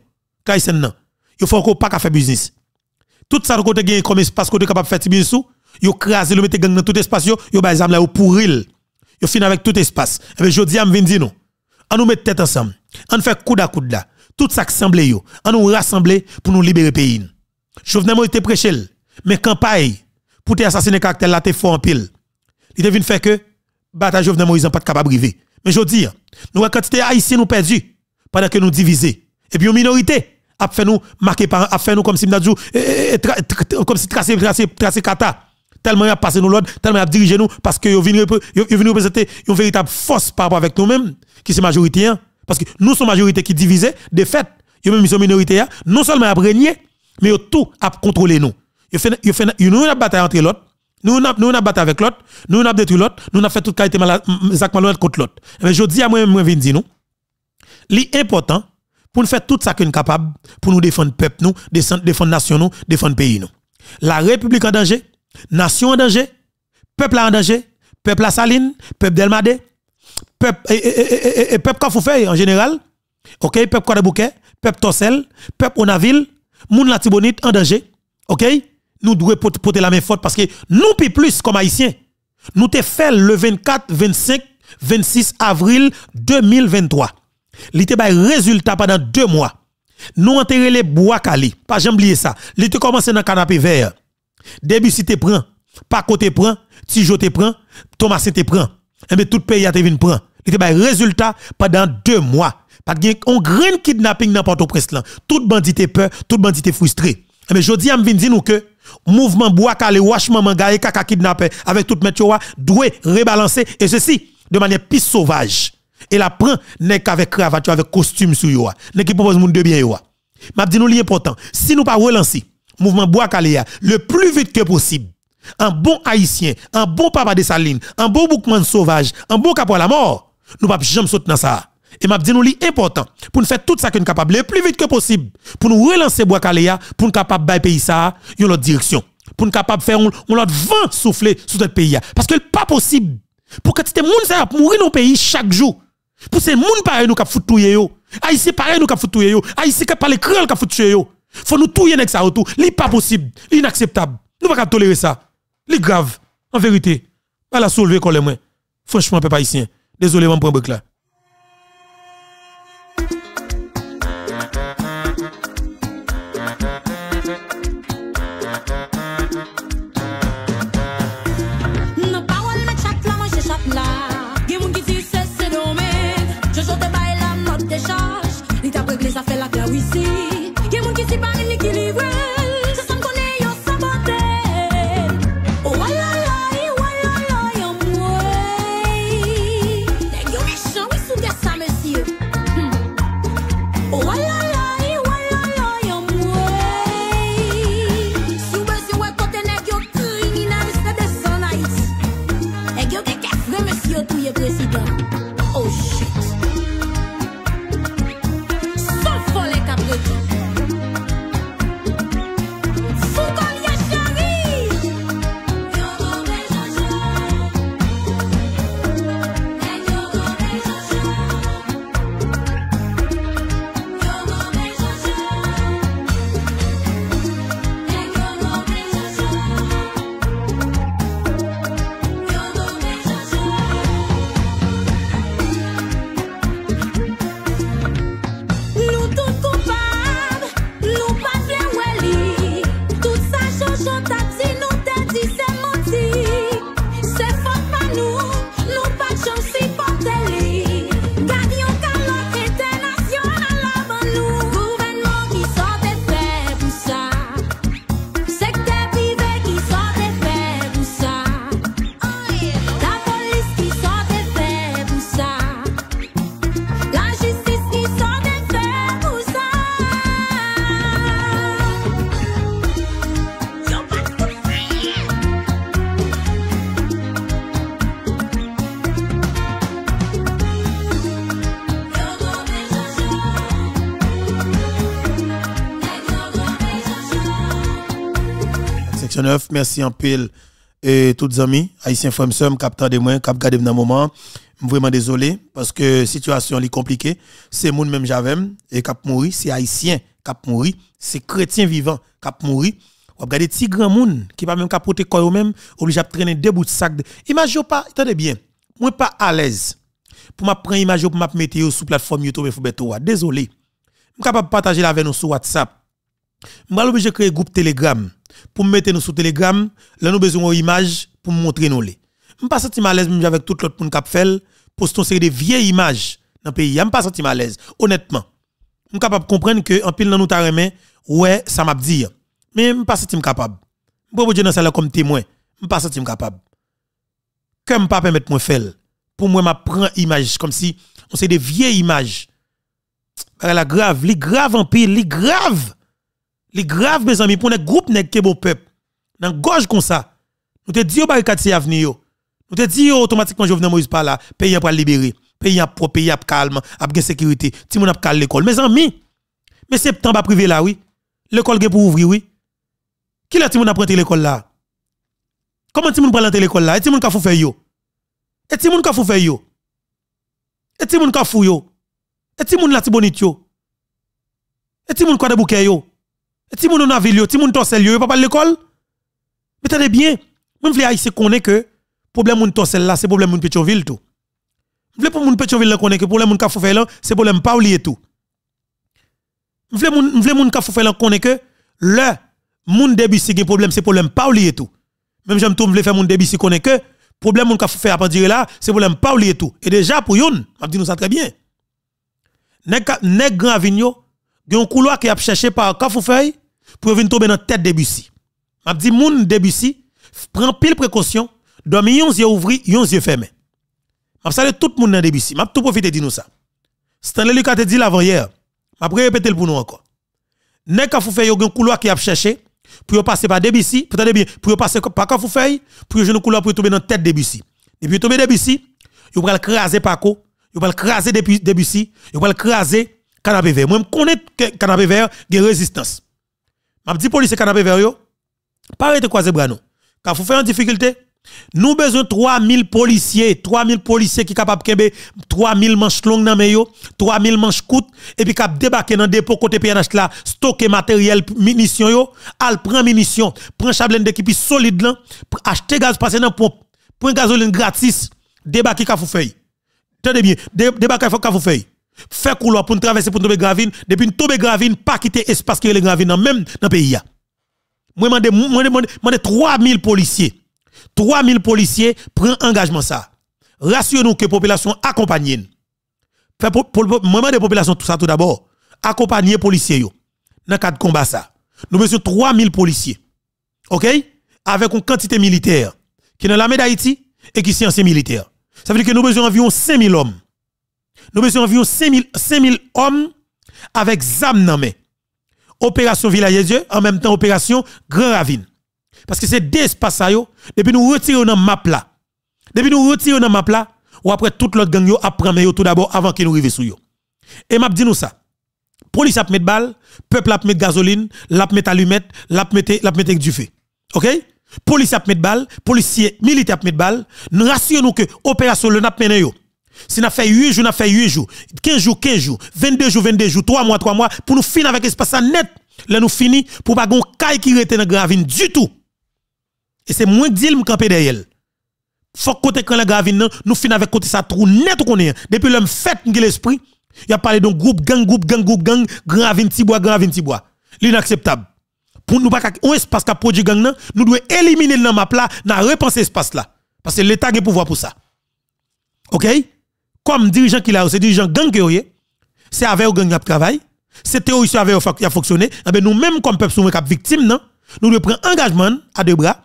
Haïtienne non. Yo faut encore pas faire business. Tout ça côté gagne comme espace côté capable faire business sous, yo crasé le mettre gang tout espace yo, yo ba exam là pour il. Yo fin avec tout espace. Et bien jodi am vinn dire nous. On nous mettre tête ensemble. On fait coude à coude là. Tout ça assemblé yo. On nous rassembler pour nous libérer pays. Jovenel Moïse prêché mais campagne pour assassiner caractère là te fort en pile. Il devine faire que bataille Jovenel Moïse pas capable de briver. Mais je dis, nous avons quantité haïtiens nous perdus pendant que nous divisons. Et puis une minorité a fait nous marquer par a fait nous comme si nous eh, eh, eh, comme si tracer tracer tracer kata tellement il a passé nous l'ordre tellement il a dirigé nous parce que venu venu représenter une véritable force par rapport avec nous-mêmes qui c'est majorité hein. parce que nous sommes majorité qui divisé de fait yo même sont minorité hein. non seulement a régné mais tout a contrôlé nous fait nous une bataille entre l'autre nous on a nous battu avec l'autre, nous on a détruit l'autre, nous on a fait toute qualité mal contre l'autre. Mais je dis à moi même viens dire nous. Li important pour nous faire tout ça que nous capable pour nous défendre peuple nous, défendre nation nous, défendre pays nous. La République en danger, nation en danger, peuple en danger, peuple à Saline, peuple d'Elmade, peuple et, et, peuple Kafoufei en général. OK, peuple Kwadabouke, peuple Tossel, peuple Onaville, moun la Tibonite en danger. OK? Nous devons porter la main forte parce que nous plus comme haïtiens. Nous te fait le 24, 25, 26 avril 2023. L'été bay résultat pendant deux mois. Nous enterré les bois cali. Pas jamais oublier ça. L'été commencé dans canapé vert. Début si te prend, pas côté prend, Tijo te prend, Thomas te prend. Et eh bien tout pays a te vinn prend. L'été bay résultat pendant deux mois. Pas de on grand kidnapping dans Port-au-Prince Tout bandit est peur, tout bandit est frustré. Et eh bien jodi nous que mouvement bois calé, wachement manga et kaka kidnapper avec tout mettre doit rebalancer et ceci de manière plus sauvage. Et la prend n'est qu'avec cravate avec costume sur yo. N'est qui propose moun de bien yo. M'a dit nous important. Si nous pas relancer mouvement bois calé le plus vite que possible. Un bon haïtien, un bon papa de saline, un bon boukman sauvage, un bon capot à la mort. Nous pas jamais sauter dans ça. Et m'a dit nous important pour nous faire tout ça que nous capable le plus vite que possible pour nous relancer bois caléa pour nous capable bailler pays ça une autre direction. Pour nous capable faire un, autre vent souffler sur notre pays parce que pas possible. Pour que ces monde ça mourir dans pays chaque jour. Pour ces monde pareil nous cap foutouyer yo. Haïtien pareil nous cap foutouyer yo. Haïtien qui parle créole cap foutouyer yo. Faut nous touyer avec ça retour li pas possible. Inacceptable. Nous pas tolérer ça. Li grave. En vérité. Pas la soulever comme moi franchement peuple haïtien. Désolé mon prendre là merci en pile et toutes amis, haïtiens frères sœurs, de moi, cap garder dans moment. Vraiment désolé parce que situation est compliquée. C'est moun même j'avais et cap mourir, c'est haïtien cap mourir, c'est chrétien vivant cap mourir. On regarder petit grand moun qui pas même capoter corps même obligé de traîner deux bouts de sac. Imagine pas, attendez bien. Moi pas à l'aise pour m'a prendre image pour m'a mettre sur plateforme YouTube Fubeto. Désolé. Je capable de partager la avec nous sur WhatsApp. Je suis obligé de créer un groupe Telegram pour mettre nous sur Telegram, là nous besoin d'une image pour montrer nous les. Je pas senti mal à l'aise avec tout l'autre pour cap faire poster une série de vieilles images dans le pays. Je pas senti mal à l'aise honnêtement. Je suis capable de comprendre que en pile dans nous ta ouais, ça m'a dit. Mais je pas senti capable. Je peux dire ça comme témoin. Je pas senti capable. Que je pas permettre moi faire pour moi m'a prendre image comme si on c'est des vieilles images. La grave, li grave en pile, li grave. Les grave, mes amis, pour un groupe nèg ke bon peuple. Dans gorge comme ça. Nous te dit barricade c'est avenir Nous te dit automatiquement Jovenel Moïse pas là, pays pour libérer. Pays a propre, pays a calme, a bien sécurité. Ti moun a calme l'école. Mes amis, Mais septembre privé là, oui. L'école est pour ouvrir, oui. Qui l'a dit moun apprenti l'école là? Comment ti moun prend l'école là? Et ti moun ka fou faire yo? Et ti moun ka fou faire yo? Et ti moun ka fou yo? Et ti moun la ti bonit yo? Et ti moun kwa de bouquet yo? Et ti moun na ville yo? Ti moun torsel yo? Yo pas l'école? Mais tenez bien, moi je veux connaît que problème moun torsel là, c'est problème moun Pétionville tout. Je veux pour moun Pétionville connaît que problème moun ka fou faire là, c'est problème pas oublier tout. Je veux moun, je moun ka fou faire là connaît que le moun Debussy gen problème, c'est problème pas oublier tout. Même j'aime tout, je faire moun Debussy connaît que problème moun ka fou faire à partir là, c'est problème pas oublier tout. Et déjà pour yon, m'a dit nous ça très bien. Nèg nèg grand vigno, gen un couloir qui a cherché par Kafoufeuille pour venir tomber dans tête Debussy. M'a dit moun Debussy prend pile précaution, dormi yon yeux ouvri, yon yeux fermé. M'a salé tout le monde dans Debussy. M'a tout profité de nous ça. Stanley Lucas te dit l'avant hier. M'a répéter pour nous encore. Nèg Kafoufeuille yon un couloir qui a cherché pour passer par Debussy, pour bien, pour passer par Kafoufeuille, pour un couloir pour tomber dans tête Debussy. Et puis tomber Debussy, yon va craser Paco, yon va craser Debussy, yon va craser canapé vert. Moi, je connais canapé vert, il résistance. M'a dit police canapé vert yo, pas arrêter croiser bras nous. Car faut faire en difficulté. Nous besoin 3000 policiers, 3000 policiers qui capable kembe 3000 manches longues dans yo, 3000 manches courtes et puis cap débarquer dans dépôt côté PNH là, stocker matériel munitions yo, al prend munitions, prend chablène d'équipe solide là, acheter gaz passer dans pompe, prend gasoline gratis, débarquer feuille. Tenez bien, débarquer feuille faire couloir pour traverser pour tomber gravine. Depuis tomber gravine pas quitter espace que les gravine même dans le pays moi moi demande 3000 policiers. 3000 policiers prend engagement ça. Rassure-nous que population accompagne fait moi des populations tout ça tout d'abord. Accompagner policiers yo. Dans cadre combat ça. Nous besoin 3000 policiers. OK? Avec une quantité militaire qui est dans l'armée d'Haïti et qui est militaire. Ça veut dire que nous besoin environ 5000 hommes nous besoin environ 5000 5000 hommes avec ZAM nan Opération Village Dieu, en même temps opération Grand Ravine. Parce que c'est deux espaces depuis nous retirons dans map là. Depuis nous retirons dans map là, ou après tout l'autre gang yo apprend tout d'abord avant qu'il nous arrive sous yo. Et m'a dit nous ça. Police a mettre balle, peuple a mettre gasoline, l'a mettre allumette, l'a mettre l'a mettre du feu. OK? Police a mettre balle, policier militaire a mettre balle, nous rassurons que opération le n'a mené yo. Si nous fait 8 jours, nous fait 8 jours, 15 jours, 15 jours, 22 jours, 22 jours, 3 mois, 3 mois, pour nous finir avec espace net, là nous finir pour pas gon caille qui rete dans gravine du tout. Et c'est moins dit me camper derrière. Faut côté quand la gravine nous finir avec côté ça net qu'on est. Depuis l'homme fait l'esprit, il a parlé d'un groupe gang groupe gang groupe gang gravine tibois gravine tibois. L'inacceptable. Pour nous pas un espace qui produit gang nous devons éliminer dans map là, n'a repenser espace là parce que l'état a pouvoir pour ça. OK? Comme dirigeant qui là, c'est dirigeant gang qui c'est avec gang qui travail, c'est terroriste avec qui a fonctionné, eh ben nous même comme peuple sommes victime non, nous devons prendre engagement à deux bras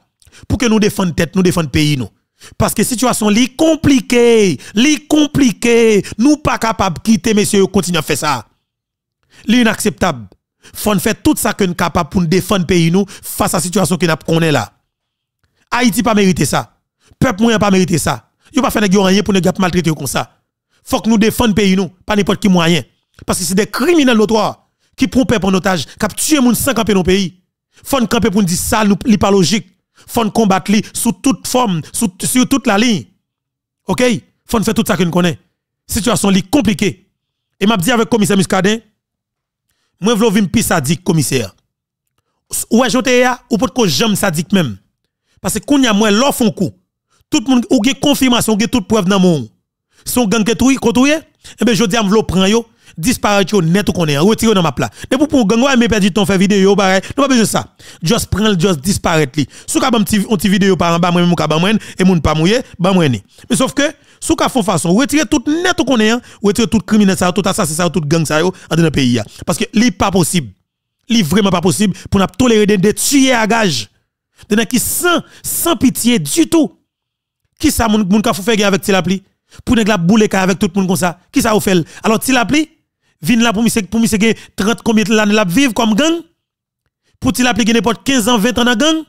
pour que nous défendions tête, nous défendions pays nous. Parce que situation li compliquée, li compliquée, nous pas capable quitter messieurs continuer à faire ça. Li inacceptable. Faut faire tout ça que nous capable pour défendre pays nous face à la situation que nous là. Haïti pas mérité ça. Peuple moyen pas mérité ça. Yo pas faire rien pour nous maltraiter comme ça faut que nous défendions pays, nous, pas n'importe qui moyen. Parce que c'est des criminels notoires qui prennent peuple en otage, qui tuent gens sans camper dans le pays. Faut camper pour nous dire ça, nous, pas logique. Faut combattre sous toute forme, sous, sur toute la ligne. OK? Faut faire tout ça que nous connaissons. Situation est compliquée. Et m'a dit avec le commissaire Muscadin, moi, je veux plus sadique, commissaire. Ou est ya, ou que j'aime sadique même? Parce que quand y a moins l'offre un coup, tout le monde, ou a confirmation, ou a toute preuve dans monde son gang que tout kotouye eh ben jodi am vlo prend yo disparaître net qu'on est retirer dans ma plat. Depuis pour gang ouais mais perdu ton fait vidéo pareil non pas besoin ça. Just prendre just disparaître li. Sou ka bam ti ti vidéo par en bas moi même ka ba et moun pas mouiller ba moi mais sauf que sou ka font façon retirer tout net qu'on est retirer tout criminel ça tout assassin ça tout gang ça yo dans le pays parce que li pas possible. Li vraiment pas possible pour n'a tolérer des tuer à gage. De qui sans sans pitié du tout. Qui ça moun moun ka faire avec l'appli pour ne la boule avec tout le monde comme ça. Qui ça vous fait? Alors si l'appli vin là pour monsieur pour monsieur 30 combien l'année la vivre comme gang? Pour ti l'appli n'importe 15 ans 20 ans dans gang?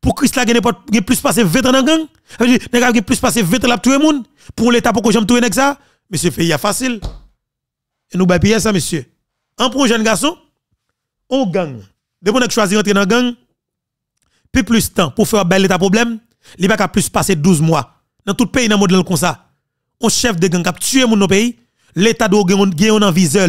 Pour Christ là n'importe plus passé 20 ans dans gang? Nèg plus passé 20 ans là tuer monde pour l'état pour que j'aime tuer nèg ça Monsieur fait facile. Et nous ba payer ça monsieur. Un pour un jeune garçon, on gang. Dès qu'on a choisi rentrer dans gang, plus plus temps pour faire bel état problème, il va plus passer 12 mois. Dans tout pays, dans le modèle comme ça. On chef de gang qui a tué mon pays, l'État doit gagner un viseur.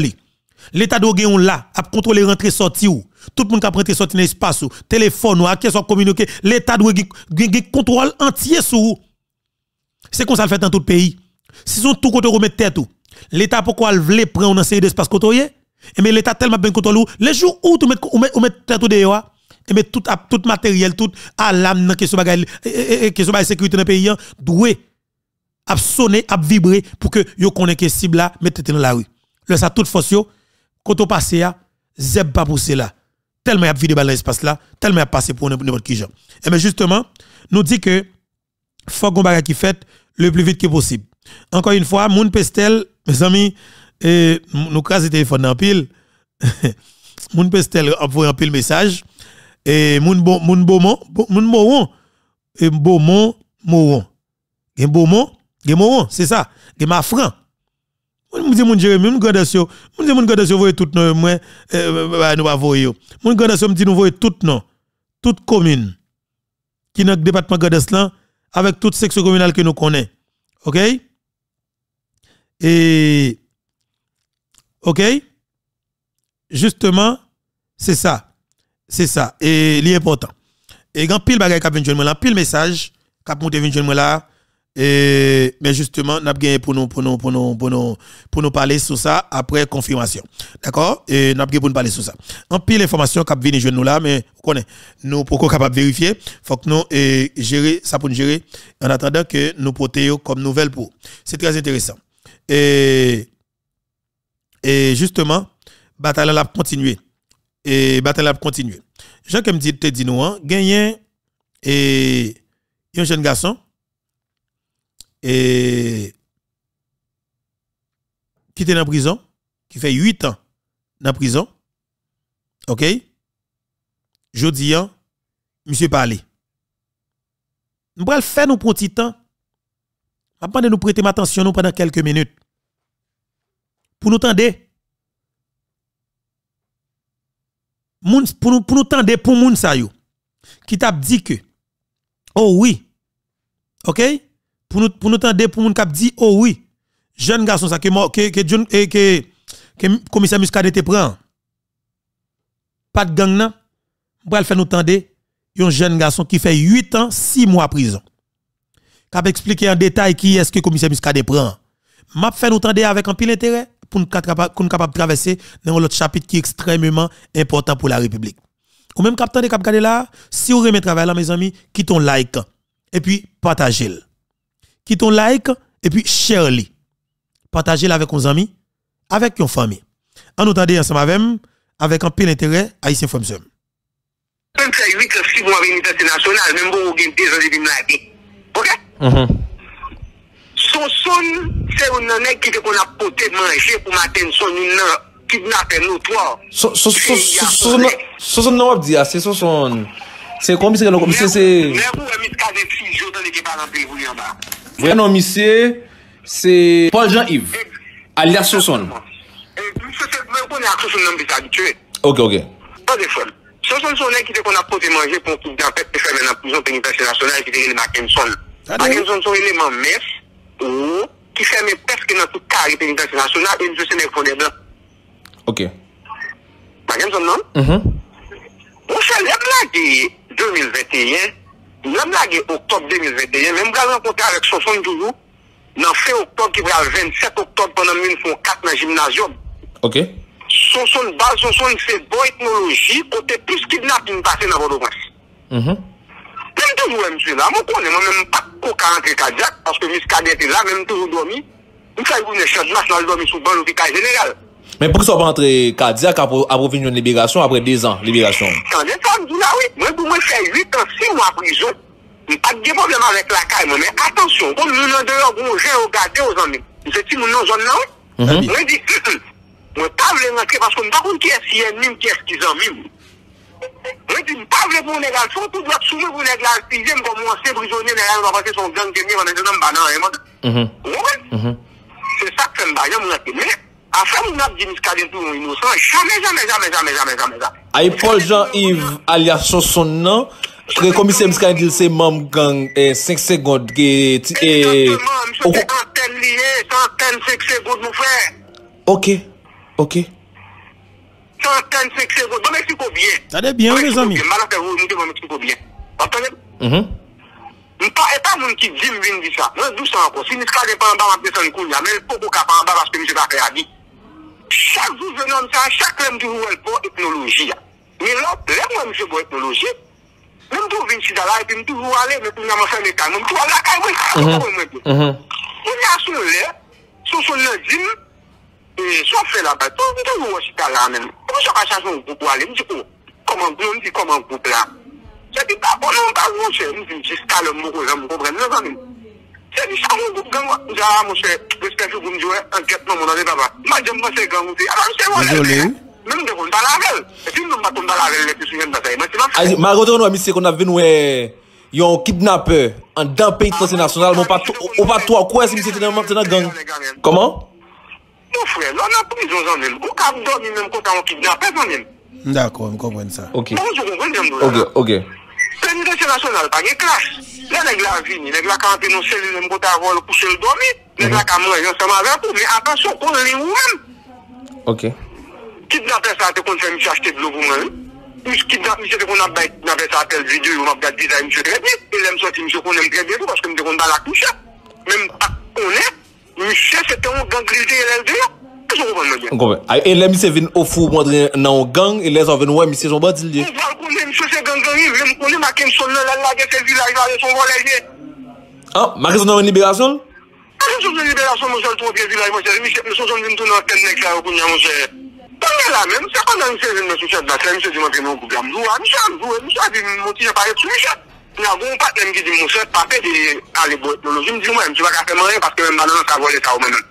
L'État doit gagner là, à contrôler rentrer sortie ou. Tout le monde qui a rentré sorti dans l'espace ou, téléphone ou, à qui sont communiqué, l'État doit gagner contrôle entier sur C'est comme ça le fait dans tout le pays. Si son tout côté remettre tête ou, l'État pourquoi il veut prendre un série d'espace côté et eh, mais l'État tellement bien contrôlé les jours où tu mets ou tête dehors et mais tout tout matériel tout alarme question bagay sécurité dans le pays doit a sonner a vibrer pour que yo connaît que cible là mettez dans la rue. Le ça toute force yo quand on passe ya zeb pas pousser là tellement y a vidé dans l'espace là tellement y a passé pour n'importe qui gens et mais justement nous dit que faut qu'on bagay qui fait le plus vite que possible encore une fois moun pestel mes amis et nous crase téléphone en pile moun pestel envoie un pile message et moun bon moun beaumont moun et beaumont moron gen beaumont c'est ça. Gen ma franc. Moun dit moun Jérémy moun gradation moun dit moun gradation voyer tout non moi nous pas voyer moun gradation me dit nous voyer tout non toute commune qui dans le département gradation avec toute section communale que nous connaissons OK? Et OK? Justement c'est ça. C'est ça. Et l'important. Et quand pile bagay kap vinn là, pile message là et mais justement n'a gagné pour nous pour nous pour nous pour nous pour nous parler sur ça après confirmation. D'accord? Et n'a gagné pour nous parler sur ça. En pile information kap vinn nous là mais vous connaissez nous pour capable vérifier, faut que nous et gérer ça pour nous gérer en attendant que nous portions comme nouvelle pour. C'est très intéressant. Et et justement bataille la continuer et bataille a continué. Jean comme dit te dit nous hein, gagné et un jeune garçon et qui était la prison, qui fait 8 ans la prison. OK? Jodi hein, monsieur parler. Nous allons faire nous pour petit temps. Je nous prêter attention nous pendant quelques minutes. Pour nous tendre pour nous pour nous tendre pour moun qui t'a dit que oh oui OK? Pour nous pour nous tendre pour moun qui dit oh oui jeune garçon ça que que que John que que, commissaire Muscadet te prend pas de gang nan pour faire nous tendre un jeune garçon qui fait 8 ans 6 mois prison qui expliquer en détail qui est-ce que commissaire Muscadet prend m'a fait nous tendre avec un pile intérêt pour nous capable traverser dans l'autre chapitre qui est extrêmement important pour la République. Ou même capitaine de cap là, si vous aimez travail là mes amis, quittez like et puis partagez-le. Quittez like et puis share-le. Partagez-le avec vos amis, avec vos famille. En nous ensemble avec avec un peu d'intérêt Haïtien Femme Même si 8 6 mois avec internationale, même pour vous des ans de OK? Mm Son son, se ou nanen ki te kon apote manje pou maten son yon nan kidnapen nou to. Son son nan wap di a, se son son, se komise gen nou komise se... Mè pou wè mis kaze fizyo tan e ke paran pe vou yon ba. Vre nan misye, se Paul Jean-Yves, alias Soson. Mse se mwen konen ak Soson nan bis abitue. Ok, ok. Pas de fol. Soson sonen ki te kon apote manje pou kouk dan pet te fè men apouson penipensi nasyonal ki te gen Mackenson. Mackenson son eleman ah, non. mes ou ki fè men peske nan tout kari penipensi nasyonal e mse se men konen blan. Ok. Mackenson nan? Mwen chè lèm la di 2021 Nan la ge oktob 2021, men mga renkonte avèk Soson Doudou, nan fe oktob ki pral 27 oktob pwè nan moun fon 4 nan jimnasyon. Ok. Soson bal, Soson se bon etnoloji, kote plus kidnap yon pase nan Bordeaux-Bresse. Mm -hmm. Mèm toujou wè msè la, mwen konen, mwen mèm pat ko ka antre kajak, paske mis kade te la, mèm toujou domi, mwen sa yon ne chadmas nan domi sou ban loupi kaj general. Men pou ki sou pa antre kadiak apou vin yon liberasyon apre 2 an, liberasyon? Kan de tan di la we, mwen pou mwen fè 8 an, 6 mwa prizon, mwen pat gen problem avèk la kaj mwen, men atensyon, kon mwen an deyo goun jè ou gade ou zan mwen, mwen se ti mwen an zan nan we, mwen di, mwen pa vle rentre, paske mwen pa kon kè si en mim, kè si zan mim. Mwen di, mwen pa vle pou negal, son tout wap soume pou negal, si zem kon mwen se prizonye, negal mwen pase son gang genye, mwen an deyo nan banan, mwen. Mwen, se sa kwen bayan mwen ati mwen, Afra moun ap James Kadentou moun inosan, chame, chame, chame, chame, chame, chame. Ay Paul Jean-Yves alias Chonson nan, kre komise James Kadentou se mam gang eh, 5 segond ge... Eh, Exactement, msou oh. te anten liye, anten 5 segond mou fè. Ok, ok. Anten 5 segond, mou mèk si kou bie. Tade bien, mèk si kou bie. Mèk si kou bie. Anten lè? Mpa e pa moun ki jim vin di sa. Mwen dousan anko. Si miska de pa an ba mapne san koun ya, men pou pou ka pa an ba baspe mse ta fe a di. Chak jou venom sa, chak lem di wèl pou etnoloji ya. Men lop, lem wèm se pou etnoloji, men tou vin si dala epi, men tou wale, men tou naman fè metan, men tou wala kaj wè, kon kon mwen pou. Mwen ya sou lè, sou sou lè dim, sou fè la bè, tou vin tou wè si dala men. Mwen so ka chanson pou wale, mwen se pou, koman pou, mwen di koman pou plan. Se di pa, bon, mwen pa wè se, mwen vin si dala mwen pou, mwen pou pren, mwen vè mwen. Se di sa moun gang wak, mwen se a mwen se respect pou mwen diwe, anket nan moun ane baba. Mwen jen mwen se gang mwen se, ala mwen se moun ane. Mwen mwen de kon ta lavel. E ti mwen mwen kon ta lavel le pi sou jen batay. Mwen se mwen se. Ma rote nou emise kon ap ven wè yon kidnapè an dan peyi transnasyonal. Mwen pa to akwes mwen se te nan mwen te nan gang. Koman? Mwen fwe, lò nan prizon zan men. Ou kap do mwen mwen konta an kidnapè zan men. Dako, mwen konpwen sa. Ok. Ok, ok. Penitensye nasyonal pa gen klas. Le neg la vini, neg la kante nou sel, neg la vol pou sel domi, neg la kamwen yon seman ven pou, men atasyon kon li ou men. Ok. Kit nan pes la te kon fè mi chaste blou pou men. Kit nan misye te kon nan pes la tel video yon map gade dizay misye trebi, e lem soti misye kon nem trebi pou, paske mi te kon dan la kouche. Men pa konen, misye se te on gangrize yon el diyo. E lè misè vin ofou mwandre nan gang, e lè zan vin wè misè son badil diye. Mwen val konen misè se gang gang yi, mwen konen maken son nan lal lage se vilaj vare son volej ye. Ah, maken son nan ven liberasyon? Maken son nan liberasyon mwen sol tou apye vilaj mwen se, misè mwen son son vin tou nan ten nek la yo koun ya mwen se. Pan yè la men, misè konan misè vin mwen sou chèd batè, misè di mwen pe mwen koup la mzou, a misè a mzou, misè a di mwen ti jè paret sou misè. Mwen avon patnen ki di mwen sèd pape di ale bo etnoloji, mwen di mwen mwen ti baka fèman yè paske mwen banan sa vole sa ou menon.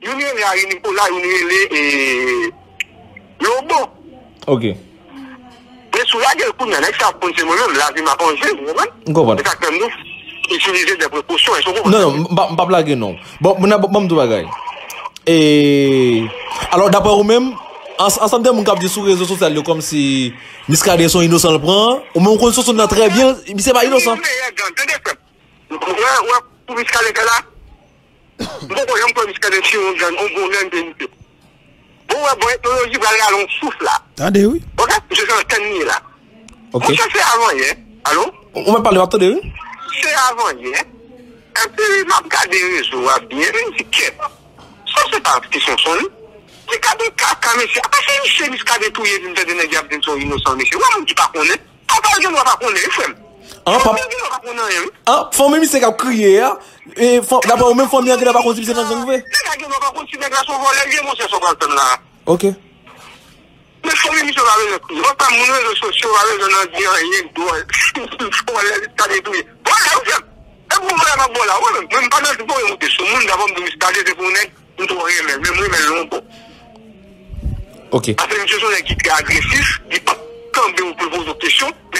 Yon yon yari Nikola, yon yon le Lobo. Ok. Mwen sou la gel koun nan ek sa ponse mwen mwen, la zi ma ponse mwen mwen. Gopon. Mwen kakten nou, itilize de preposyon. Non, non, mpa plage non. Bon, mwen ap mdou bagay. E, alor dapè ou mèm, Ansante moun kap di sou rezo sosyal yo kom si miskade son inosan l pran, ou moun kon sou son nan trebyen, mi se ba inosan. Mwen yon gante de pep, mwen pou miskade ke la, Mwen kon yon komis kade chiron jan, on bon len denite. Bon wè bon etnoloji wè alon souf la. Tande wè. Ok, je jan tenye la. Ok. Mwen se se avan ye, alo? Mwen mwen pale wap tande wè? Se avan ye, epi mwen kade rezo wap diye, mwen si kep. Son se pa pti son son li. Mwen kade kaka mesye, apase yon se miskade touye vinte dene diap den son inosan mesye. Wè mwen ki pa konen, apase yon wap pa konen, yon fèm. Fon mè mi se kap kriye ya e, Dapè ou mè fon mi anke da pa konti Pise nan zang ve Ok Mè fon mè mi se vare lè kriye Vè pa moun wè lè sosyo vare lè nan diyan Yè do Fon lè lè tade tou yè Bon la ou fè E pou vè mè bon la ou Mè mè panan ti pou yè mouti Sou moun davon mè stade te pou nè Mè tou yè mè mè mè mè lè mpo Ok Ase mè se son ekip ki agresif Di pa kambe ou pou vòs optesyon Mè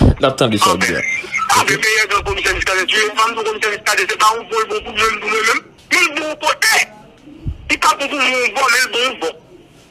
Naptan de sa ou diya. Ape peye zon komisyon iskade tuye, mam zon komisyon iskade se pa ou vol bon pou mwen pou mwen mwen, mwen bon pote. Ti pa pou mwen bon, mwen bon bon.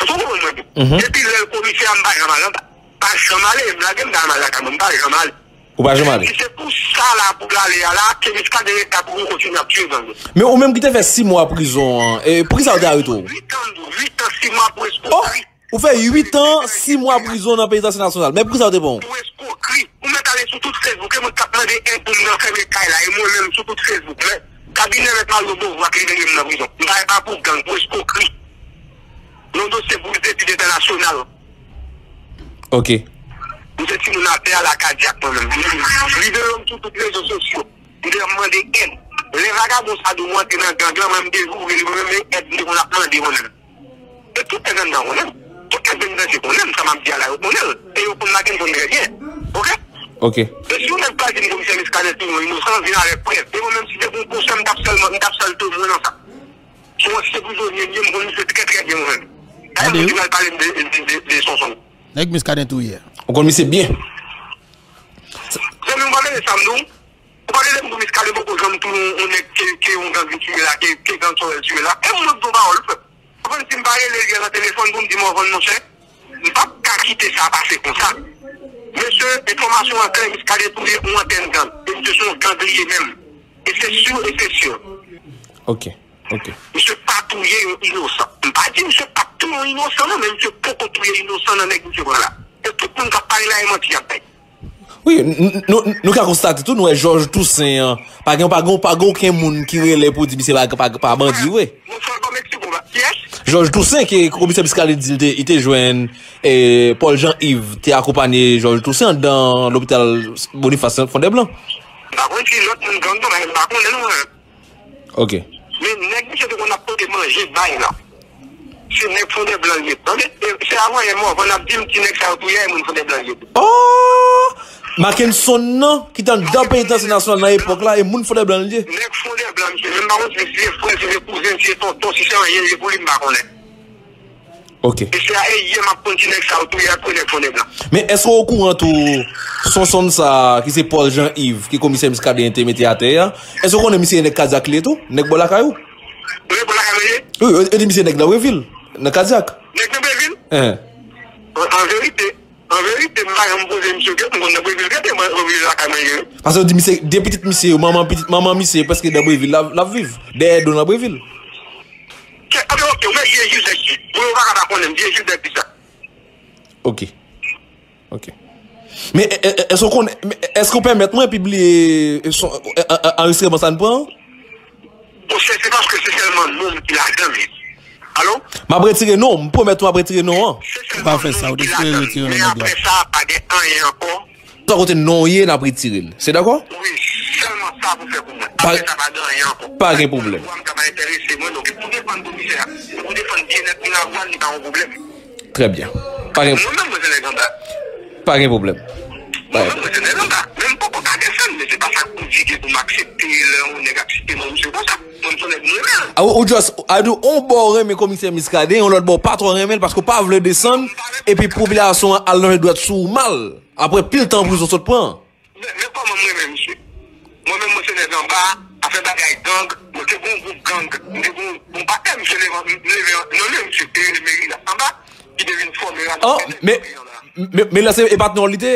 Sou kon mwen pou. Epi lè komisyon mba jamal an, pa jamale, mla gen mda jamal akam, mba jamal. Ou pa jamal? Se pou sa la pou la le ala, ke iskade e kapou mwen kontinye ap tuye zan. Me ou menm ki te fe 6 mwa prison, e prison de a yoto? 8 an, 8 an, 6 mwa pou espou. Oh! Ou fè 8 an, 6 mwa brison nan peyizasyon nasyonal. Mè pou sa ou te bon? Ou eskokri, ou mè talè sou tout Facebook, e mè tap nan de 1 pou mè fè mè kay la, e mè mè sou tout Facebook, mè kabine mè tan lobo wak li denye mè nan brison. Mè mè pa pou gang, ou eskokri. Non do se pou mè ti dete nasyonal. Ok. Mè se ti nou nan pey ala kadiak mè mè. Li de lòm sou tout rezo sosyo, li de mè de en. Le vaga bon sa do mwen te nan gang, la mè mè de vou, li mè mè et mè mè la plan de mè mè. E tout te gen nan mè mè. Tout yon demidansi konen, sa mam diya la yo konen, e yo konen aken konen gen. Ok? Ok. E si yon men plaj din komisyen miskanet yon, yon monsan vina re prez, e yon men si de kon konsem dapsel man, dapsel to mwen an sa. Si yon se kouzon yon, yon konen se tike tike gen mwen. A yon yon al palen de son son. Nèk miskanet ou ye? O konen se bien. Se mwen wale de samdou, wale de mwen miskanet bo kouzon tou yon nek ke yon gang yon tuye la, ke yon gang yon tuye la, e mwen mwen do ba ou lupep. kon si mbare le lè la telefon pou mdi mwen vol mwen chè, mbap ka kite sa pase kon sa. Mèche, informasyon anten, miskade pou lè ou anten gan, e se son kandriye men. E se sur, e se sur. Ok, ok. Mèche patouye yon inosan. Mpa di mse patouye yon inosan nan, men mèche pokotouye yon inosan nan ek mse wala. E tout moun ka pari la e yon ti apay. Oui, nou ka konstate tout nou e George Toussaint, pa gen pa gen pa gen ken moun ki rele pou di bise pa bandi we. Moun fwa kon Meksiko ba, bon yes? Georges Toussaint ki komisè biskal ite jwen e, Paul-Jean-Yves te akopanye Georges Toussaint dan l'hôpital Boniface Fondeblan. Bakon ki lot moun gandou nan yon bakon lè nou. Ok. Men nek mi se te kon apote manje bay la. Se nek Fondeblan yè. Se avon yè mò, kon ap dim ki nek sa otouye moun Fondeblan yè. Oh! Maken son nan, ki tan da penitensenasyon nan epok la, e moun fode blan liye. Nek fode blan liye, men baron se se fwe, se se kouzen, se se ton, ton, si se an yen, se pou li mba konen. Ok. E se a e ye ma konti nek sa ou tou, ya tou nek fode blan. Men esro ou kou an tou, son son sa, ki se Paul Jean-Yves, ki komise miskade de intermete ate ya, esro konen misye nek kazak li etou, nek bolaka yo? Nek bolaka yo? Ou, e di misye nek da wevil, nek kazak. Nek da wevil? Eh. An verite. An verite, mwen yon mpose msye ket, mwen kon Breville ket, mwen revil la kameye. Pase ou di misye, de pitit misye, maman petit, maman misye, peske da brevil la la viv, de don la brevil. Ke, ade ok, mwen ye yu se si, mwen wak an akonem, ye yu de pisa. Ok, ok. Men, esko kon, esko pèmèt mwen pibliye enregistrement sa npon? Ou se se paske se selman moun ki la dame. Alo? Ma bretire nou, mpou metou mabre bretire nou an. Pa fe sa, ou de tire nou tire nou. Men apre sa, pa de an ye anko. Sa kote nou ye nan apre. Se dako? Oui, selman sa pou fe pou mwen. Apre sa pa de an ye anko. Pa gen problem. Mwen kama interese mwen, nou pou defan pou. Pou defan diye mwen avwan ni pa an problem. Tre bien. Pa gen problem. Mwen mwen mwen se le ganda. Pa gen problem. Mwen reposyonen an ba, mwen pou pou kade san, mwen se pa sa kou di ki pou m'aksepte lè, ou neg aksepte mwen mwen se kon sa, mwen sonen mwen mè. A ou jous, a dou, on bo reme komise miskade, on lot bo patron remel pasko pa vle desan, epi populasyon al nan yon doit sou mal, apre pil tan pou sou sot pran. Mwen kon mwen mwen mè msè, mwen mè mwen sonen an ba, a fe bagay gang, mwen te bon group gang, mwen te bon, mwen pa tem se levan, mwen lè msè te yon meri la, an ba, ki devine fò mè an. An, mè, mè la se epat nan lite?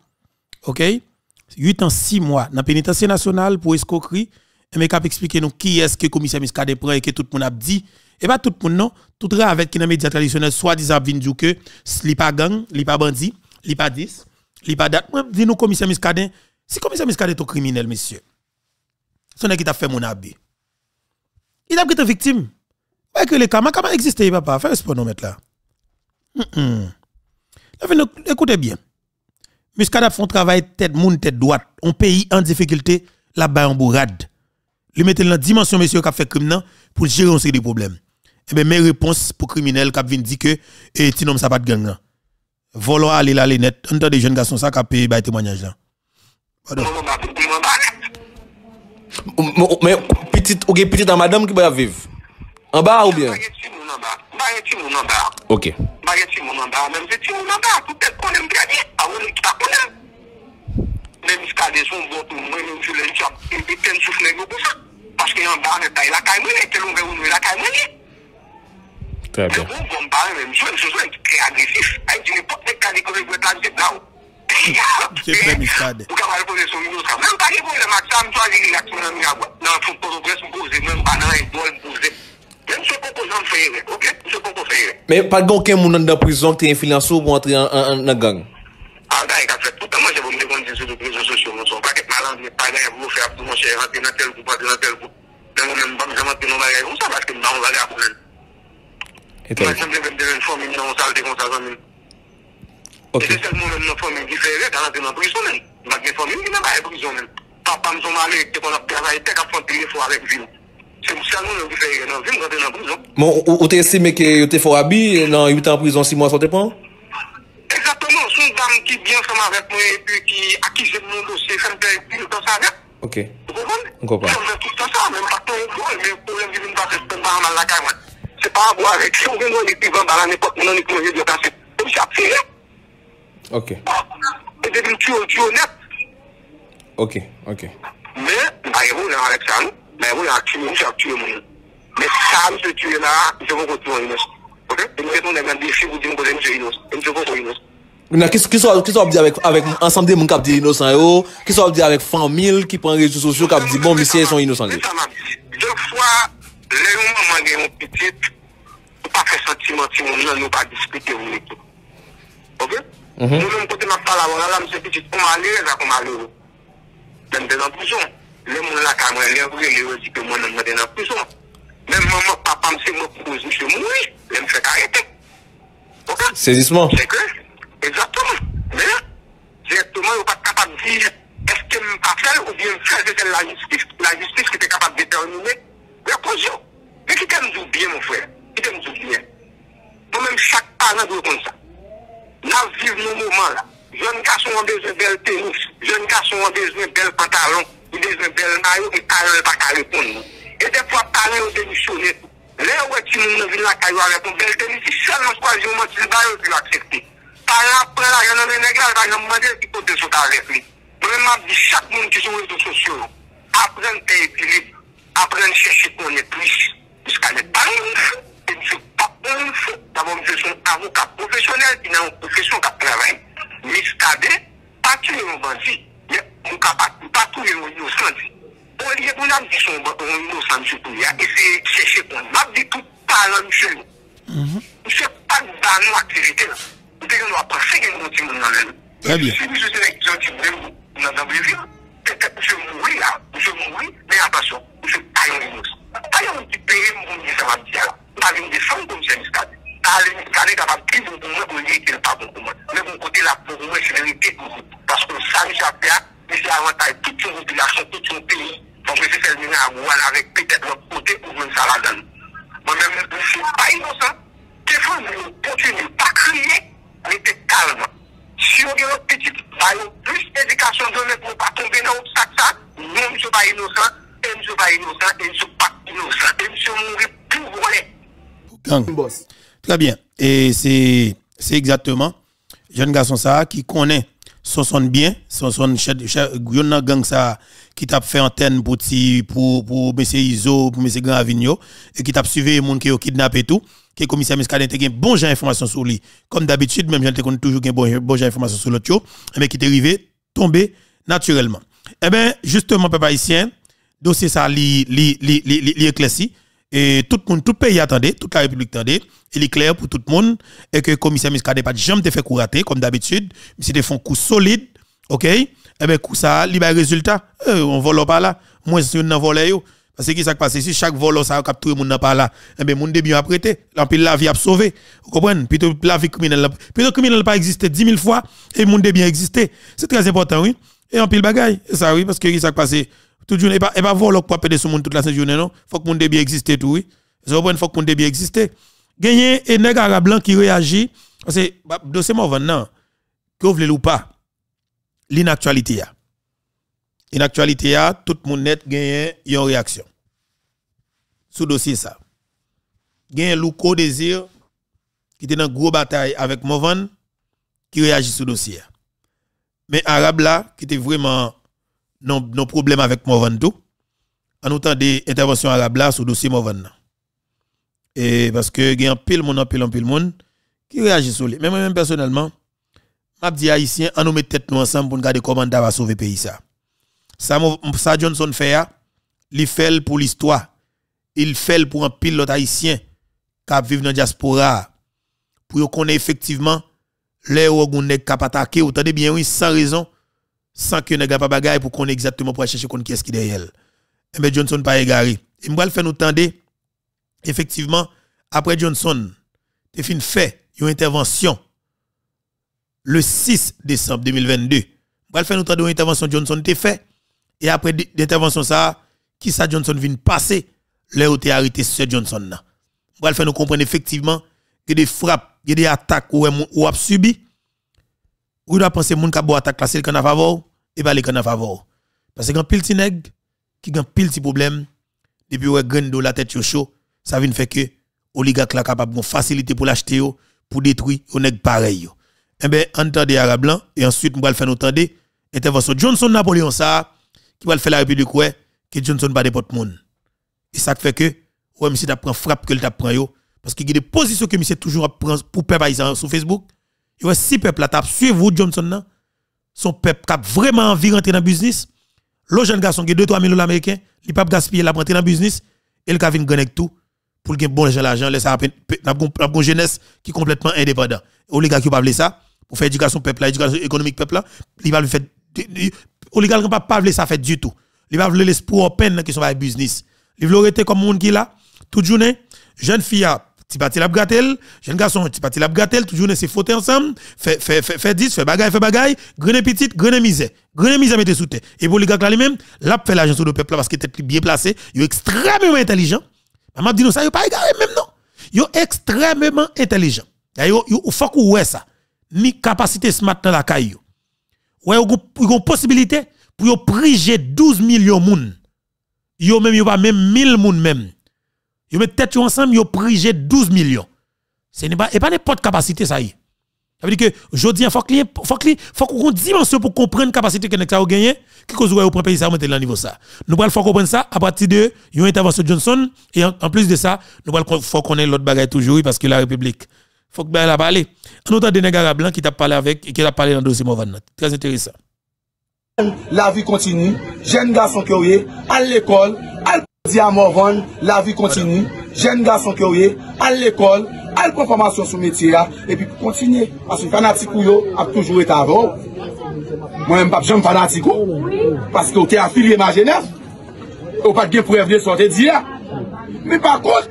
OK? 8 ans 6 mois dans pénitencier national pour escroquerie. Et mais cap expliquer nous qui est-ce que commissaire Miskade prend et que tout le monde a dit et pas tout le monde non, tout le avec qui dans médias traditionnels soit disant vinn dire que li pas gang, li pas bandit, li pas 10, li pas date. Moi dis nous commissaire Miskade, si commissaire Miskade est un criminel monsieur. Son qui t'a fait mon habit. Il a pris victime. Ouais que les camas comment exister papa, fais sport nous mettre là. Fin, Écoutez bien. Fait un travail tête moun tête droite. Un pays en difficulté, la bas en bourrade. Lui mettez dans la dimension monsieur qui a fait crime nan, pour gérer un série de problèmes. Eh bien, mes réponses pour criminel qui viennent dire que eh ti nom ça pas de gang. Volo aller là les net, entend des jeunes garçons ça qui payé bay témoignage là. Pardon. Mwen ba pou mwen ba net. Men, petit, ou gen petit an madame ki ba viv? An ba ou bien? Ok. A ou li kita konen. Ne miskade son vot ou mwen mwen sou le nchap. E biten souf nen yo pou sa. Paske yon ba ane tay la kay mwen e. Tel ou mwen ou mwen la kay mwen e. Trè bien. Mwen mwen pare mwen msou. Msou sou yon kre agresif. Ay di ne pot nek kade kore gwe tan jep la ou. Jep le miskade. Ou kamare pose sou yon sa. Mwen pari pou le maksa mwen chwa li relax mwen mwen agwa. Nan foun poro pres mwen pose. Mwen banan yon bol pose. Mwen se kon kon jan feyre. Ok? Mwen se kon kon feyre. Men pat gon ken moun an da prizon ki te infilansou pou antre an gang? An da e ka fet toutan manje pou mwen dekonde sou doun rezo sosyo mwen son. Paket malan mwen pagan e vou fè ap pou mwen chè rante nan tel kou, pati nan tel kou. Den mwen mwen bam jaman pi nou bagay. Ou sa baske mwen an bagay apou men. Mwen se mwen mwen deven fòm mwen nan salte kon sa zan mwen. E se sel mwen mwen nan fòm mwen di fè re, tan an te nan prison men. Mwen gen fòm mwen gen nan baye prison men. Papa mwen son mwen ale te kon ap travaye tek ap fòm te ye fò avèk vim. Se mwen sel mwen mwen di fè re nan vim, rante nan prison. Mwen ou te esime ke yo te fò abi nan 8 an prison 6 mwen sote pon? Exactement, son dam ki byan fèm avèk mwen, epi ki akize moun dosye, fèm pè yon tan sa avèk. Ok. Ou konpon? Ou konpon. Fèm fèm tout tan sa, mèm paton yon kon, mèm problem di vin pa fèm pèm baran man lakay mwen. Se pa avò avèk, se ou gen yon yon pivan baran nepot, moun an yon kon yon yon tan se. Ou mi sa apse yon. Ok. E de vin tiyo, tiyo net. Ok, ok. Mè, a yon yon avèk sa nou, mè yon yon ak tiyo, mè yon ak tiyo moun. Mè sa mse tiyo la, mse yon kon tiyo yon. Ok? Mè yon yon yon yon defi, mwen yon kon yon yon yon. Mse yon kon yon yon. Ki so ap di avèk ansam de moun kap di inosan yo, ki so ap di avèk famil ki pran rejou sosyo kap di bon misye son inosan yo. De fwa, le yon maman gen yon pitit, ou pa fè sentimen ti moun nan, ou pa dispite yon eto. Ok? Nou lèm kote map pala wala la, mse pitit, ou ma lè, zak ou ma lè yo. Dèm dè nan pouson. Le moun la kamwen lè, ou lè yo di ke moun nan mè dè nan pouson. Mè maman, papa mse mè pouson, mse moun, lè m fè karete. Ok? Sezisman. Seke? Exactement. Mais là, directement, vous n'êtes pas capable de dire est-ce que je pas faire ou bien faire c'est la justice, la justice qui est capable de déterminer la caution. Mais qui t'aime dire bien, mon frère Qui t'aime dire bien Moi-même, chaque parent doit comme ça. Nous vivons nos moments là. Jeunes garçons ont besoin de belles tennis, jeunes garçons ont besoin de belles pantalons, ils ont besoin de belles maillots et parents n'ont pas qu'à répondre. Et des fois, parents ont démissionné. Là où est-ce que nous venons la caillou avec une belle tennis, si seulement trois jours, ils vont l'accepter. para pre la gen nan Senegal, pa gen mwande ki kote sou ta rep li. Mwen map di chak moun ki sou rezo sosyo, apren te epilip, apren chèche konen plis. Piska ne pa ouf, e di sou pa ouf, davon mwen son avokat profesyonel, ki nan yon profesyon ka travay. Miskade, pati yon bansi, mwen ka pati yon yon santi. Ou liye pou nan di son yon santi pou ya, e se chèche konen. Map di tout palan mwen chèlou. Mwen chèlou pa dan yon aktivite la. te gen nou apase gen nou ti moun nan lèm. Si mi se selek diyon ti moun nan nan brevyon, te te pou se moui la, pou se moui, men apasyon, pou se payon inous. Payon ki peye moun di sa va diya la. Payon de san kon se miskade. Ale miskade ta va pri moun pou mwen pou liye ki l pa moun pou mwen. Men moun kote la pou mwen se merite pou mwen. Paskon sa mi sa pe a, mi se avantay tout yon populasyon, tout yon peyi. Fon mwen se sel mwen avouan avèk petèk mwen kote pou mwen sa la dan. Mwen mwen mwen se payon sa, te fon mwen kontinye pa kriye crier, rester calme. Si on a une petite, plus d'éducation donnée pour ne pas tomber dans le sac, ça, non, je ne suis pas innocent, et je ne suis pas innocent, et je ne suis pas innocent, et je suis mourir pour voler. Gang. Très bien. Et c'est c'est exactement jeune garçon ça qui connaît son son bien, son son chef yon gang ça qui t'a fait antenne pour pour pour monsieur Iso, pour monsieur Gravigno et qui t'a suivi les gens qui ont kidnappé tout, que commissaire Miskadin te gen bon genre information sur lui. Comme d'habitude même j'en te connais toujours gen bon bon genre information sur l'autre mais qui t'est arrivé tomber naturellement. Eh ben justement peuple haïtien, dossier ça li éclairci et tout le monde, tout pays attendait, toute la République attendait, il est clair pour tout le monde, et que le commissaire Miskade pas jamais fait coup raté, comme d'habitude, mais c'était un coup solide, ok? Et bien, coup ça, il y a un résultat, eh, on vole pas là, moi, on n'en vole yo. Parce que qui s'est passé, si chaque vol ça a capturé moun nan pas là, eh bien, moun de bien apprêté, en la vie a sauvé. Vous comprenez? Plutôt la vie criminelle, plutôt criminelle pas existé 10 000 fois, et moun de bien existé. C'est très important, oui. Et en pile bagaille, ça, oui, parce que qui s'est passé, toute journée, et pas, et pas vol pour péder sur moun toute la journée, non? Faut que moun de bien existé tout, oui. Ça faut que moun de bien existé. Gagné, et nèg arabe blanc qui réagit, parce que, bah, dossier moi, non, que vous voulez ou pas, l'inactualité, ya. L'inactualité, ya, tout le monde net gagne une réaction. Sous dossier ça. Gagne Louko Désir, qui était dans une grosse bataille avec Movan, qui réagit sous dossier. Mais Arabe qui était vraiment non, non problème avec Morvan tout, en autant des interventions arabes là le dossier Morvan. Et parce que il y a un pile monde, un pile, pile monde qui réagit sur lui. Mais moi-même personnellement, m'a dit haïtien, on nous met tête nous ensemble pour regarder comment on va sauver le pays ça. Ça, Johnson fait, il fait pour l'histoire. Il fait pour un pilote haïtien qui vivent dans la diaspora. Pour qu'on ait effectivement les est capable d'attaquer, ou bien oui, sans raison, sans que ne pas bagaille pour qu'on exactement pour chercher qui est-ce qui derrière. Et eh bien Johnson pas égaré. Et le fait nous tendre, effectivement, après Johnson, fait une fait, une intervention le 6 décembre 2022. Moi, le fait nous tendre une intervention Johnson t'es fait. Et après l'intervention ça, qui ça Johnson vient passer, là où t'es arrêté ce Johnson là. Le fait nous comprendre effectivement que des frappes, des attaques ou ou a subi. Ou doit penser moun ka bo attaque là c'est le a et pas le a favor. Parce que quand pile ti qui gan pile ti problème depuis ouais grain la tête chaud, ça vient faire que oligarque là capable de facilité pour l'acheter pour détruire on nèg pareil. Eh ben entendez arabe blanc et ensuite on va faire entendre intervention Johnson Napoléon ça qui va le faire la République ouais que Johnson pas porte monde. Et ça fait que ouais monsieur t'a prend frappe que le t'a prend yo parce qu'il y a des positions que monsieur toujours prend pour peuple sur Facebook. Il y a six peuples là t'a suivre Johnson là son peuple qui a vraiment envie de rentrer dans le business. Le jeune garçon qui a 2-3 millions américains, il pas gaspiller la rentrer dans le business et il a venir gagner tout pour qu'il bon l'argent, laisse ça une jeunesse qui est complètement indépendant. Oligarque qui pas ça pour faire éducation peuple, éducation économique peuple il va le faire oligarque pas pas ça fait du tout. Il va vouloir l'espoir peine qui sont pas business. Il veut rester comme monde qui là toute journée, jeune fille petit parti la gratel, jeune garçon petit parti la gratel, toute journée c'est fauter ensemble, fait fait fait fait 10, fait bagaille, fait bagaille, grené petite, grené misère. Grené misère mettez sous terre. Et pour les gars là lui-même, là fait sur le peuple parce qu'il est bien placé, il est extrêmement intelligent. M'a dit non ça il pas égaré même non. Il est extrêmement intelligent. Il faut que ça. Ni capacité smart dans la caille. Ouais, il y a une possibilité pour priger 12 millions de moun. Yo même pas même 1000 moun même. Yo met tête ensemble, yo priger 12 millions. Ce n'est pas et n'importe capacité ça y. Ça veut dire que jodi faut que faut que faut qu'on dimension pour comprendre capacité que ça a gagné qui cause ouais au pays ça monter le niveau ça. Nous faut faut comprendre ça à partir de une intervention Johnson et en, plus de ça, nous faut qu'on ait l'autre bagaille toujours parce que la République faut que ben la parler. En autant des nègres blancs qui t'a parlé avec et qui t'a parlé dans le dossier Movan. Très intéressant. La vie continue. Jeune garçon qui est à l'école, à à Morvan, la vie continue. Jeune garçon qui est à l'école, à la formation sur métier et puis continuer. Parce que fanatique a toujours été avant. Moi-même, pas j'aime fanatique parce que tu es affilié ma jeunesse. Ou pas de preuve de sortir dire. Mais par contre,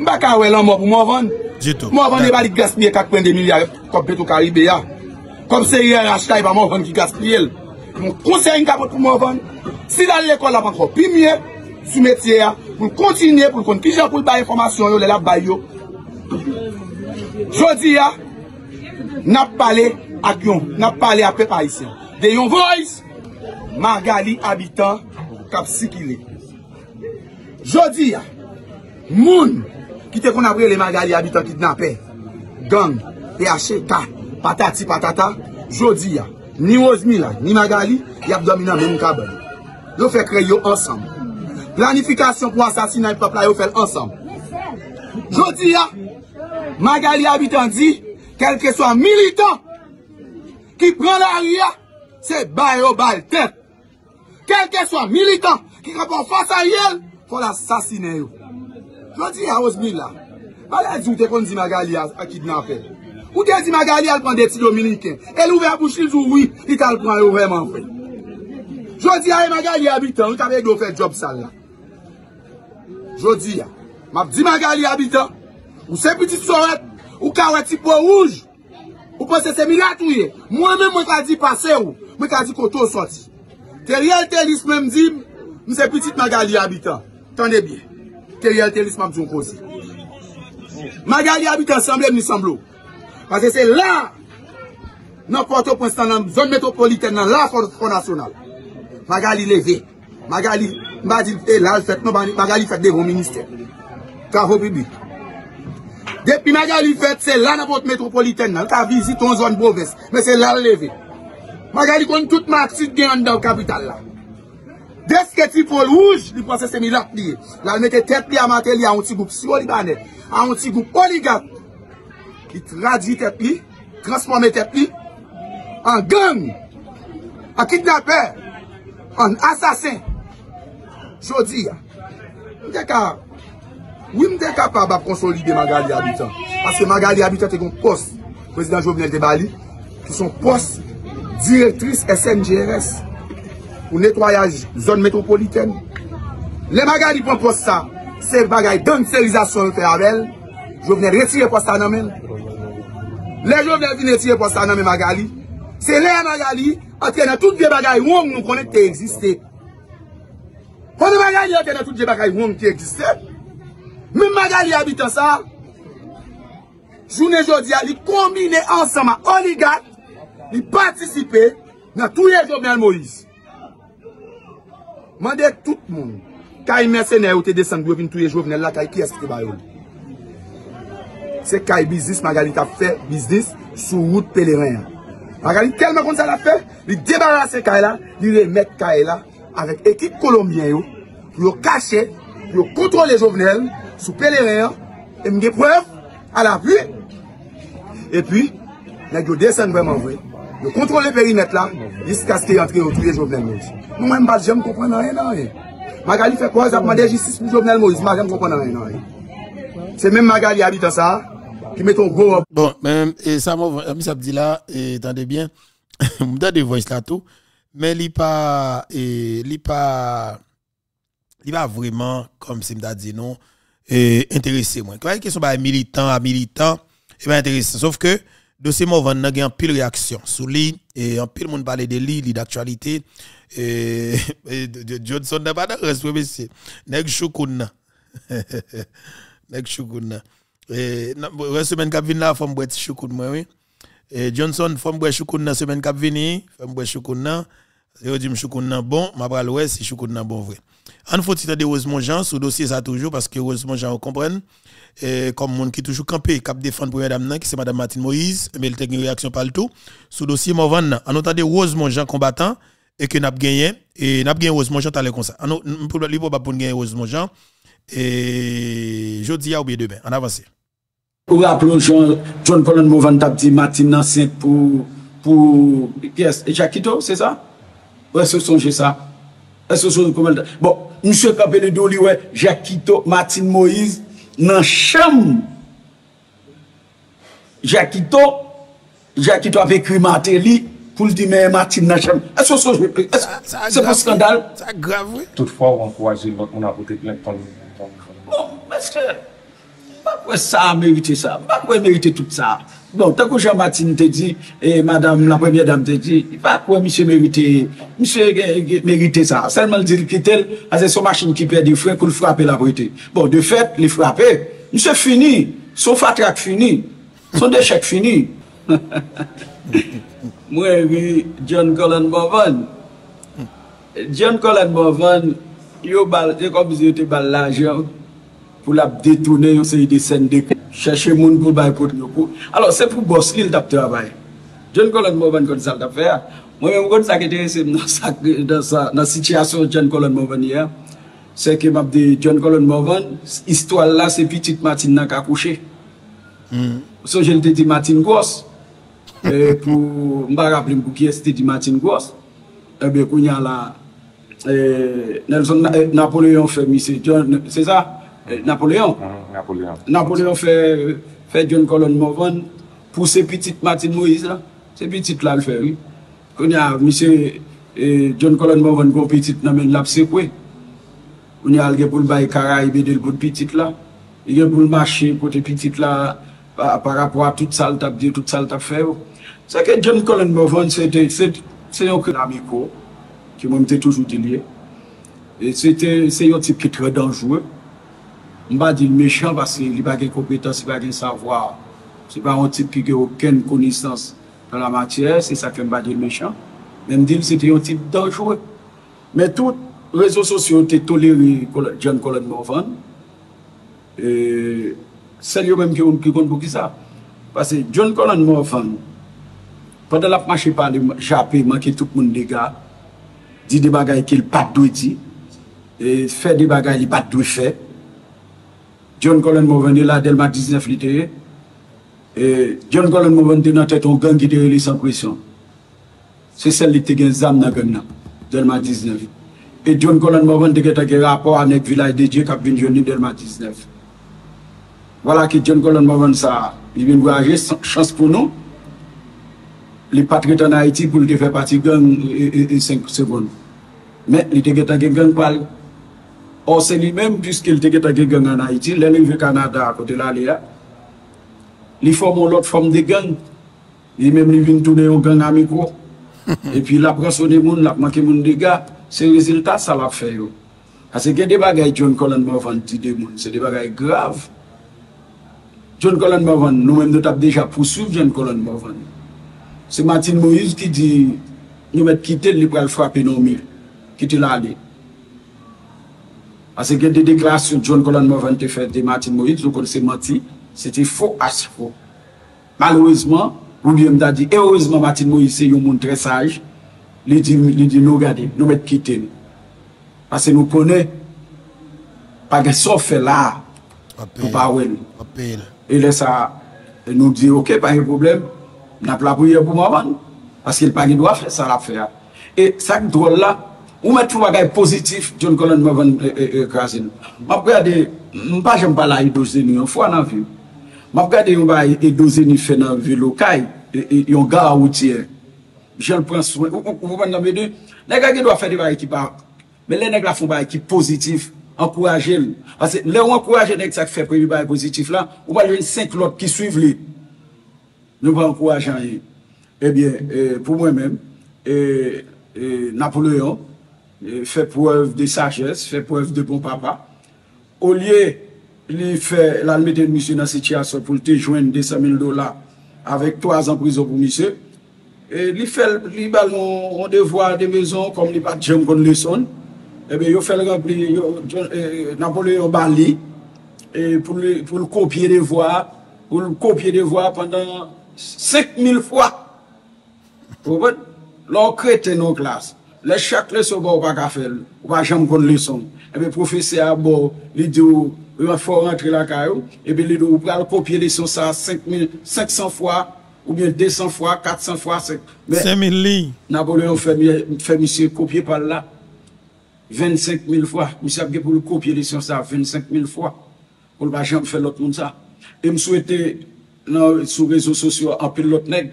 Mba ka wè lan mò pou mò vèn. Mò vèn e bali gaspye kakpwen de milyar kop beto karibè ya. Kom se yè rachetay pa mò vèn ki gaspye el. Mwen konsey yon kapot pou mò vèn. Si dal l'ekol la pankro pimiè, sou metye ya, pou kontinye, pou kon ki jan pou l'bay informasyon yo, lè la bay yo. Jodi ya, nap pale ak yon, nap pale apè pa isyan. De yon voice, Magali Abitan, kap sikile. Jodi ya, moun, qui te kon apre le magali abitan kidnappé gang, PHK, patati patata, jodi ya, ni ozmi ni magali, y a men même cabane Yo fait créer ensemble ansam. Planifikasyon pou asasina yon pepla yo fel ansam. Jodi ya, magali abitan di, kelke so militant, ki pran la ria, se bayo bal tet. Kelke so militant, ki kapon fasa yel, fol asasine yo. Loti ya hos mi la. Pala di ou te kon di Magali a, a kidnape. Ou te di Magali al pran deti Dominiken. El ouve a bouchil zou oui, it al pran yo vreman fwe. Jodi ya e Magali abitan, ou tabe do fè job sal la. Jodi ya, map di Magali abitan, ou se piti soret, ou kawet ti po rouj, ou pose se milat ou ye, mwen men mwen ka di pase ou, mwen ka di koto soti. Te riel telis men mdim, mwen se piti Magali abitan. Tande bie. Teriel Telis Mabzou Kosi. Magali habite ansamble mnisamblou. Pase se la nan Port-au-Prince nan zon metropoliten nan la Fondasonal. Magali leve. Magali fète devon minister. Travou publik. Depi Magali fète se la nan pot metropoliten nan. Ka viziton zon broves. Men se la leve. Magali kon tout ma aksit gen an dan kapital la. Deske ti pol wouj, li pwase se mi lak liye. La l mette tet li amate li a onti goup si olibane, a onti goup oligat. Ki tradi tet li, transforme tet li, an gang, an kidnapper, an asasin. Jodi ya, mde ka, wim de ka pa bab konsolide Magali Habitant. Ase Magali Habitant te kon pos, prezident Jovenel de Bali, ki son pos direktris SNGRS. pou netwayaj zon metropoliten. Le bagay li pon pos sa, se bagay don serizasyon fè avèl, jo vene retire pos sa nan men. Le jo vene vin retire pos sa nan men magali, se le magali, li, atè nan tout de bagay wong nou konen te egziste. Konen magali li atè nan tout de bagay wong te egziste, men magali abitan sa, jounen jodi a li kombine ansama oligat, li patisipe nan touye Jovenel Moïse. Mande tout moun. Kay mersenè ou te desen gwe vin touye jovenel la, kay ki eski te bayol. Se kay biznis, Magali ta fe biznis sou wout peleren. Magali telman kon sa la fe, li debarase kay la, li remet kay la, avek ekip kolombien yo, pou yo kache, pou yo kontrole jovenel, sou peleren, e mge pref, a la pu, e pi, nè gyo desen man vwe, yo kontrole perimet la, jiska ske yon tri yo touye Jovenel Moïse. Mwen mbate jem kompren nan yon nan yon. Magali fe kwa zap mande jistis pou Jovenel Moïse, mwen jem kompren Magali habite sa, ki meton up. Bon, men, sa mwen, mi sa pdi la, e tande bien, mwen da de voice la tou, men li pa, li pa, li pa vreman, mda di non, militant, a militant, e ba interese. Sauf ke, dosi mwen van nan gen pil reaksyon. Sou li, e, an pil moun pale de d'aktualite, et, Johnson n'a pas de reste, monsieur. Nèg choukoun Nèg choukoun Et la semaine qui vient là, faut me choukoun oui. Et Johnson faut me choukoun la semaine qui vient, faut me choukoun là. Je dis choukoun bon, m'a pas ouais si choukoun bon vrai. En faut il de heureusement Jean sur dossier ça toujours parce que heureusement Jean comprennent comme monde qui toujours campé cap défendre première dame qui c'est madame Martine Moïse mais il a une réaction le tout sur dossier Morvan en entendant heureusement Jean combattant et que n'a gagné et n'a gagné heureusement Jean t'allais comme ça. On pas pour gagner heureusement Jean et jeudi ou bien demain. En avance. Pour rappeler Jean John Colin Movan t'a dit Martin enceinte pour pour yes, et Jacquito, c'est ça? Est-ce que songe ça Bon, Capé de Doli ouais, Jacquito, Martin Moïse nan chanm Jakito Jakito ave kri matè li pou l di mè matim nan chanm Eso so jwè prik, se pou skandal Sa grav wè Toutfwa ou an kouwaje lot moun apote plek ton Bon, mè skè Mè kwe sa merite sa, mè kwe merite tout sa Bon, takou Jean-Martin te di, eh, madame, la première dame te di, pa kwa misye merite, misye merite sa. Selman di l'kitel, ase ah, son machine ki perdi fre pou l'frape la brite. Bon, de fet, li frape, misye fini, son fatrak fini, son dechek fini. Mwen vi John Colin Bovan. John Colin Bovan, yo bal, yo kom si yo te bal la jan, pou la detounen yon se yi desen dekou, chèche moun pou bay pot yon pou. Alors, se pou bos li l tap travay. John Colon Morvan kon sa l tap fè ya. Mwen mwen kon sa ki terese nan sityasyon John Colon Morvan ya, se ke map de John Colon Morvan, istwal la se pitit matin nan ka kouche. Mm. So jen te di matin gos, e, pou mba rappele mkou ki es te di matin gos, ebe eh kounyan la, e, eh, Nelson eh, Napoleon Fermi se John, se sa, Eh, Napoléon. Mm, Napoléon. Napoléon fait, fait John Colon Morvan pour ses petites Martin Moïse là. Ses petites là, le fait, oui. Quand il y a monsieur eh, John Colon Morvan, gros petite, non, mais l'a secoué. On y a alguien pour le bail Caraïbe de l'autre petite là. Il y a pour le marché côté petite là par, par rapport à toute salle t'a dit, toute salle t'a fait. Oh. C'est que John Colon Morvan, c'était, c'est un amico qui m'a toujours dit lié. Et c'était, c'est un type qui est très dangereux. Mba di l mechan paske li bagen kompetans, li bagen savwa. Se pa an tip ki ge oken konisans nan la matyè, se sa ke mba di l mechan. Men mdi l se te yon tip danjouè. Men tout rezo sosyo te toleri John Colin Morvan. E, sel yo menm ki yon ki kon pou ki sa. Pase John Colin Morvan, padan la pmache pa li japi, manke tout moun dega, di de bagay ki l pat dwe di, e, fe de bagay li pat dwe fe, John Colin Mouvende la Delma 19 li teye. John Colin Mouvende nan tèt on gang ki teye li san presyon. Se sel li te gen zam nan gang nan. Delma 19. E John Colin Mouvende ke ta gen rapor anek vilaj de Dje kap vin jouni Delma 19. Wala ki John Colin Mouvende sa li bin waje chans pou nou. Li patre tan Haiti pou li te fe pati gang 5 sekond. Men li te gen ta gen gang pal. Or, se li menm, pwiske l teke take gen an Haiti, lè lè vè Kanada akote la li ya, li fòm ou lot fòm de gen, li menm li vin toune ou gen amikwo, epi la prasone moun, la pmanke moun de ga, se rezultat sa la fè yo. Ase gen de bagay John Colin Bovan ti de moun, se de bagay grav. John Colin Bovan, nou menm nou tap deja pousuv John Colin Bovan. Se Martin Moïse ki di, nou met kite li pral frape nou mil, kite la li. Parce que des déclarations John Colin Morvan a fait de Martin Moïse, vous connaissez menti, c'était faux à faux. Malheureusement, William a dit, heureusement Martin Moïse c'est un monde très sage, il dit, il dit nous regardez, nous mettons quitter. Parce que nous connaissons, pas que ça fait là, pour pas Et là, ça, nous dit, ok, pas de problème, n'a pas la prière pour moi, parce qu'il pas droit faire ça, la faire. Et ça, drôle là, Ou met foun bagay pozitif, John Colon mwen ven e, eh, e, eh, eh, krasi nou. Mwen gade, mwen pa jen pala idozeni yon fwa nan vi. Mwen gade yon bagay idozeni fe nan vi lokay, e, yon gara woutier. Jen pren souen, ou pou mwen nan mwen de, nè gage do a fè di bagay ki bak. Men lè nè gla foun bagay ki pozitif, ankouraje l. Ase, lè ou ankouraje nè gsak fè prebi bagay pozitif la, ou bagay jen 5 lot ki suiv li. Nou pa ankouraje an yon. Ebyen, eh pou mwen men, eh, eh, Napoléon, Eh, fè preuve de sagesse, fè preuve de bon papa. Ou liye, li fè l'almete misye nan sityasyon pou te jwen 200 000 dola avèk 3 an prizon pou misye. Li fè, li bal non devwa de mezon kom li pat jem kon le son. Ebe yo fè l'rempli, nanpon li yo bal li pou l'kopye de vwa, pou l'kopye de vwa pandan 5 000 fwa. Pou bon, l'on krete nou klas. Le chak leson ba ou pa ka fel, ou pa jam kon leson. Ebe profese a bo, li di ou, ou an for rentre la kayo, ebe li di ou pral kopye leson sa 500 fwa, ou bien 200 fwa, 400 fwa, 5.000 li. Napoléon fè misye kopye pal la, 25.000 fwa. Misye apge pou kopye leson sa 25.000 fwa. Ou l ba jam fè lot moun sa. E m souwete nan sou rezo sosyo apil lot neg,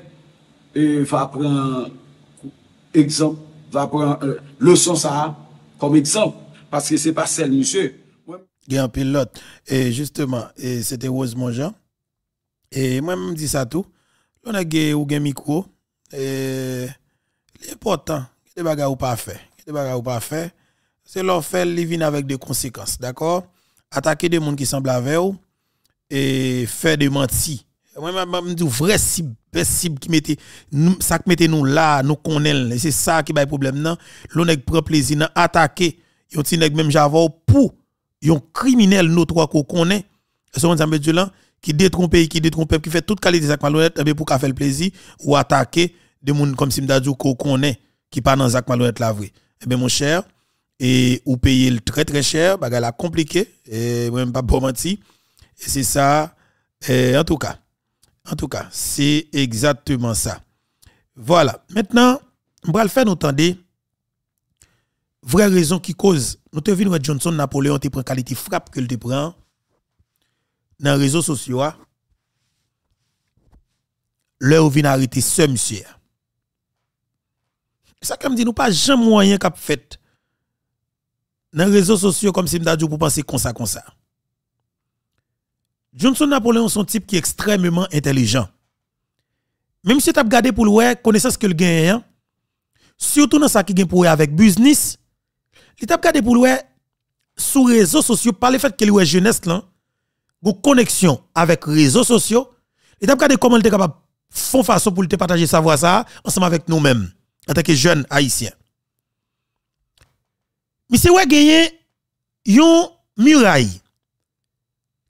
e fa pran ekzamp, va prendre euh, leçon ça comme exemple. Parce que c'est pas celle, monsieur. Il y a un pilote. Et justement, et c'était heureusement Jean. Et moi, je me dis ça tout. On a un micro. Et l'important, des bagages ou pas fait. Ou pas fait. C'est leur faire, vient avec des conséquences. D'accord? Attaquer des gens qui semblent avec vous et faire des mentis. Moi, je dis vrai cible, cible qui mettait ça qui mettait nous là, nous connaissons. C'est ça qui le problème. Non, l'on prend plaisir à attaquer. Yon ti nèg même j'avais pour yon criminel notre qu'on connaît. C'est un Dieu là qui détrompe qui détrompe qui fait toute qualité de malhonnête eh pour faire le plaisir ou attaquer des gens comme si m'dadou qu'on connaît qui pas dans zak malhonnête la vrai. Eh bien mon cher et ou payer le très très cher, bagay la compliqué et même pas pour mentir. Et c'est ça en tout cas en tout cas, c'est exactement ça. Voilà. Maintenant, on va le faire nous entendre vraie raison qui cause. Nous te vu Johnson Napoléon te prend qualité frappe que te prend dans les réseaux sociaux. Là où vient arrêter ce monsieur. Ça comme dit nous pas jamais moyen qu'a fait dans les réseaux sociaux comme si m'dadou pour penser comme ça comme ça. Johnson Napoléon son type qui est extrêmement intelligent. Même si tu as regardé pour le connaissance que le gagne, hein, surtout dans ça qui gagne pour avec business, il t'a regardé pour le sur réseaux sociaux par le fait que le jeunesse là, une connexion avec réseaux sociaux, il t'a regardé comment il est capable faire façon pour te partager savoir ça ensemble avec nous-mêmes en tant que jeunes haïtiens. Mais c'est ouais gagner yon muraille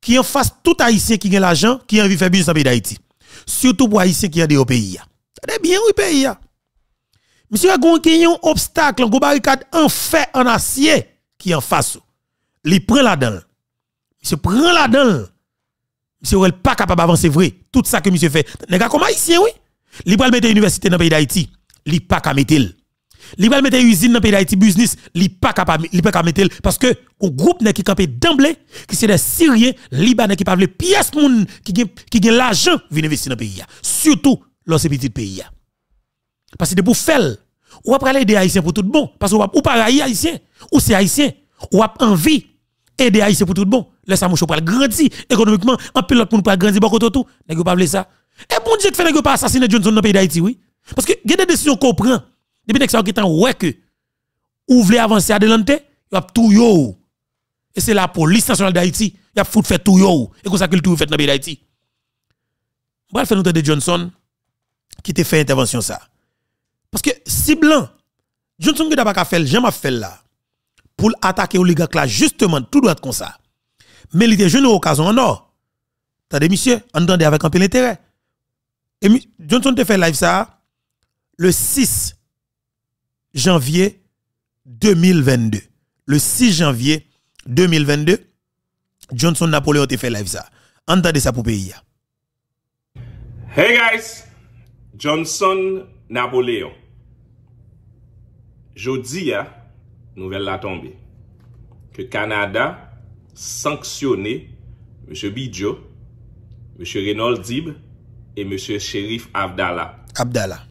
qui en face tout haïtien qui a l'argent, qui a envie faire business dans le pays d'Haïti. Surtout pour haïtiens qui ont des pays. Ça bien oui pays. Monsieur a gon un obstacle, un barricade en fait en acier qui en face. Il prend la dedans Monsieur prend la dedans Monsieur n'est pas capable d'avancer vrai. Tout ça que monsieur fait. Nèg comme haïtien oui? Il va mettre université dans le pays d'Haïti. Il pas capable mettre. Il va mettre usine dans pays d'Haïti business, il pas capable il pas capable mettre parce que un groupe qui campé d'emblée qui c'est des Syriens libanais qui parlent pièce moun qui qui gagne l'argent venir investir dans pays surtout ces petits pays parce que c'est pour faire ou après aider haïtien pour tout bon parce que ou pas haïtien ou c'est haïtien ou a envie aider haïtien pour tout bon laisse ça mouche pour grandir économiquement en pilote pour pas grandir beaucoup tout nèg pas ça et bon Dieu que fait nèg pas assassiner Johnson dans pays d'Haïti oui? Parce que il y a des décisions qu'on prend depuis que ça qui ouais que ou voulez avancer à delante y a tout yo et c'est la police nationale d'Haïti y a fout fait tout yo et comme ça que tout fait dans pays d'Haïti Bref, nous de Johnson qui te fait intervention ça. Parce que si blanc, Johnson qui n'a pas fait, jamais fait là, pour attaquer oligarque là, justement, tout doit être comme ça. Mais il était jeune occasion en or. T'as monsieur, entendez avec un peu d'intérêt. Et Johnson te fait live ça le 6 janvier 2022. Le 6 janvier 2022, Johnson Napoléon te fait live ça. Entendez ça pour pays. Hey guys, Johnson Napoléon. Jodi ya, nouvel la tombe. Ke Kanada sanksyone M. Bidjo, M. Reynold Dib, e M. Sherif Abdallah. Abdallah.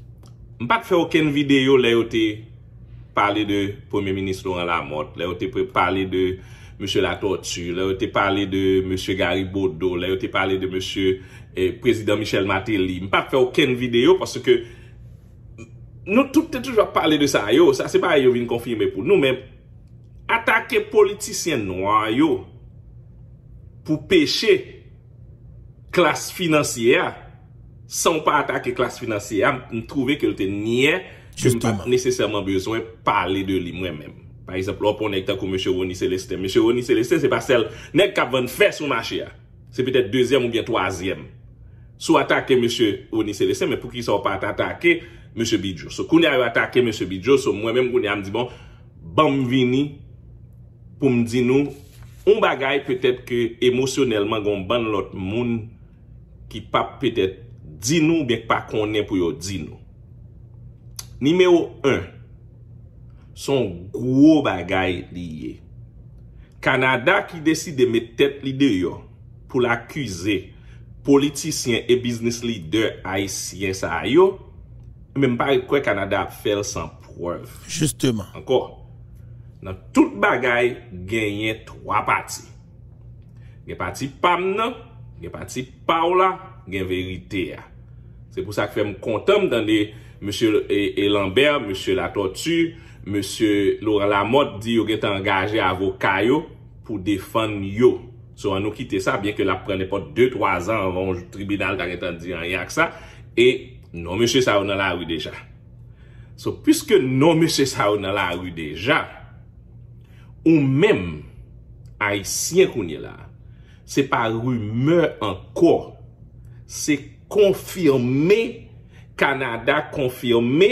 M pat fe oken video le yo te pale de Premier Ministre Laurent Lamotte, le yo te pale de M. Latortu, le yo te pale de M. Garibodo, le yo te pale de M. Eh, President Michel Matéli. M pa fè ouken video parce ke nou tout te toujwa pale de sa yo, sa se pa yo vin konfirme pou nou, men atake politisyen nou a yo pou peche klas financier, san pa atake klas financier, m trouve ke lte nye Justement. Je pas nécessairement besoin parler de lui moi-même. Par exemple, là, pour nèg comme M. Ronnie Célestin. M. Ronnie Célestin, c'est pas celle nèg qui vend faire sur marché. C'est peut-être deuxième ou bien troisième. Soit attaquer M. Ronnie Célestin, mais pour qui ça pas attaquer M. Bidjo. So, qu'on a attaqué M. Bidjo, so moi-même, qu'on a dit bon, bam vini pour me dire nous, on bagaille peut-être que émotionnellement, on ban l'autre monde qui pas peut-être dit nous, bien pas qu'on est pour yo dit nous. Nimeyo 1, son gwo bagay liye. Kanada ki deside met tet lide yo pou l'akuse politisyen e biznis lider haisyen sa yo, men pari e kwe Kanada ap fel san preuve. Justeman. Ankor, nan tout bagay genyen 3 pati. Gen pati pam nan, gen pati pa ou la, gen verite ya. Se pou sa ki fèm kontam dan de... Monsie Elambert, e- e- Monsie Latortu, Monsie Laurent Lamotte di yo gen te angaje avoka yo pou defan yo. So an nou kite sa, bien ke la prene pot 2-3 an avon tribunal ta gen te di an yak sa. E non monsie sa non, ou nan la ou deja. So pwiske non monsie sa ou nan la ou deja, ou menm haisyen kounye la, se pa rumeur anko, se konfirme Kanada konfirme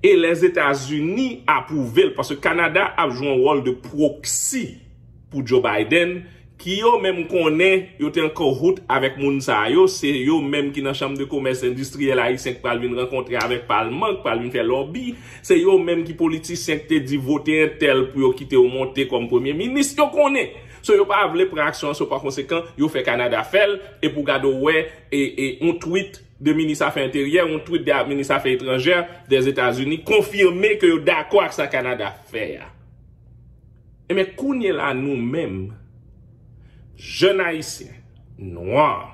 e les Etats-Unis apouvel parce Kanada apjou an rol de proksi pou Joe Biden ki yo menm konen yo ten kon route avèk moun sa yo, se yo menm ki nan chanm de komers industriel a yi senk pal vin renkontre avèk palman, pal vin fè lobby, se yo menm ki politisyenk te di vote entel pou yo kite ou monte kom premier minis, yo konen. So yo pa avle preaksyon, so pa konsekant, yo fè Kanada fel, e pou gado we, e, e on tweet, de Ministre Affaires Intérieures, un tweet de Ministre Affaires Étrangères des États-Unis, konfirme ke yo d'akwa ak sa Kanada fè ya. E men kounye la nou mèm, jen haïsyen, noir,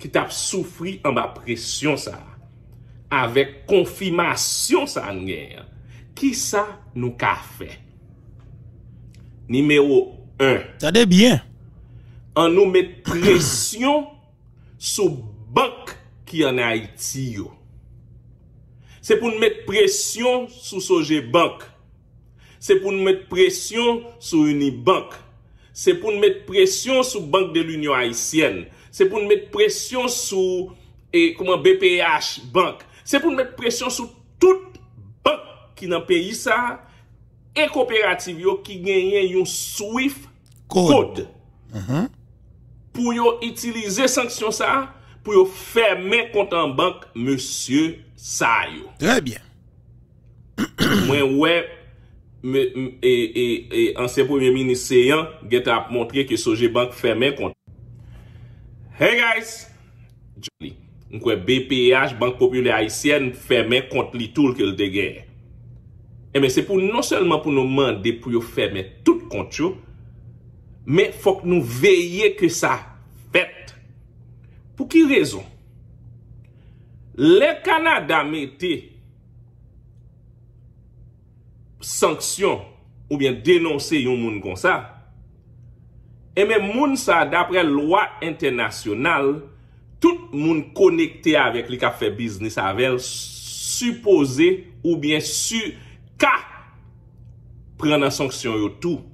ki tap soufri an ba presyon sa, avek konfirmasyon sa an gen, ki sa nou ka fè. Nimeyo 1. Tade bien. An nou met presyon sou bank ki an Haiti yo. Se pou nou met presyon sou soje bank. Se pou nou met presyon sou Unibank. Se pou nou met presyon sou Bank de l'Union Haitienne. Se pou nou met presyon sou eh, BPH Bank. Se pou nou met presyon sou tout bank ki nan peyi sa. E kooperatif yo ki genyen yon SWIFT code. Uh -huh. Pou yo itilize sanksyon sa a. pou yo ferme kontan bank Monsie Sayo. Trè bien. Mwen wè, e, e, e anse premier miniseyan, get ap montre ke soje bank ferme kontan. Hey guys, joli. Mwen kwe BPH, Bank Popule Haitienne, ferme kont li tout ke l de E men se pou non selman pou nou mande pou yo ferme tout kont yo, men fok nou veye ke sa Pou ki rezon? Le Kanada mette sanksyon ou bien denonse yon moun kon sa, e men moun sa dapre lwa internasyonal, tout moun konekte avèk li ka fè biznis avèl, supose ou bien su ka pren nan sanksyon yo tou.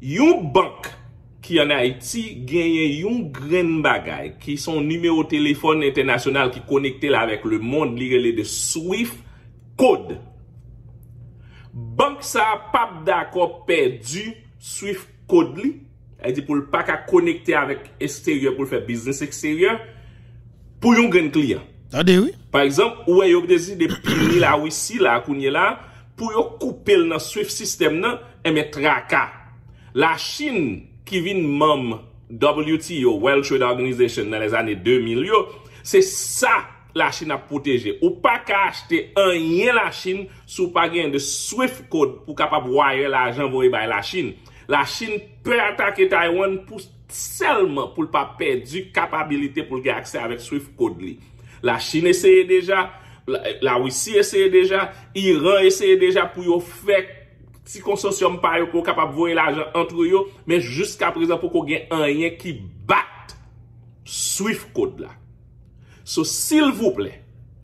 Yon bank ki an Haiti genyen yon gren bagay ki son numero telefon internasyonal ki konekte la vek le moun li rele de SWIFT code. Bank sa pap da akor perdi SWIFT code li, e di pou l pa ka konekte avek eksteryor pou l fe business eksteryor, pou yon gren kliyan. Tade oui. Par exemple, ouwe yon desi de pini la ou isi la akounye la, pou yon koupe l nan SWIFT System nan, eme traka. La Chine, ki vin mam WTO, World Trade Organization, nan les ane 2000 yo, se sa la Chine ap proteje. Ou pa ka achete an yen la Chine sou pa gen de swift code pou kapap waye la ajan voye bay la Chine. La Chine pe atake Taiwan pou selman pou l pa perdi kapabilite pou l gen akse avek swift code li. La Chine eseye deja, la Ouissi eseye deja, Iran eseye deja pou yo fek si konsosyon pa yo pou kapap voye l'ajan antre yo, men jiska prezant pou ko gen anyen ki bat Swift code la. So, sil vouple,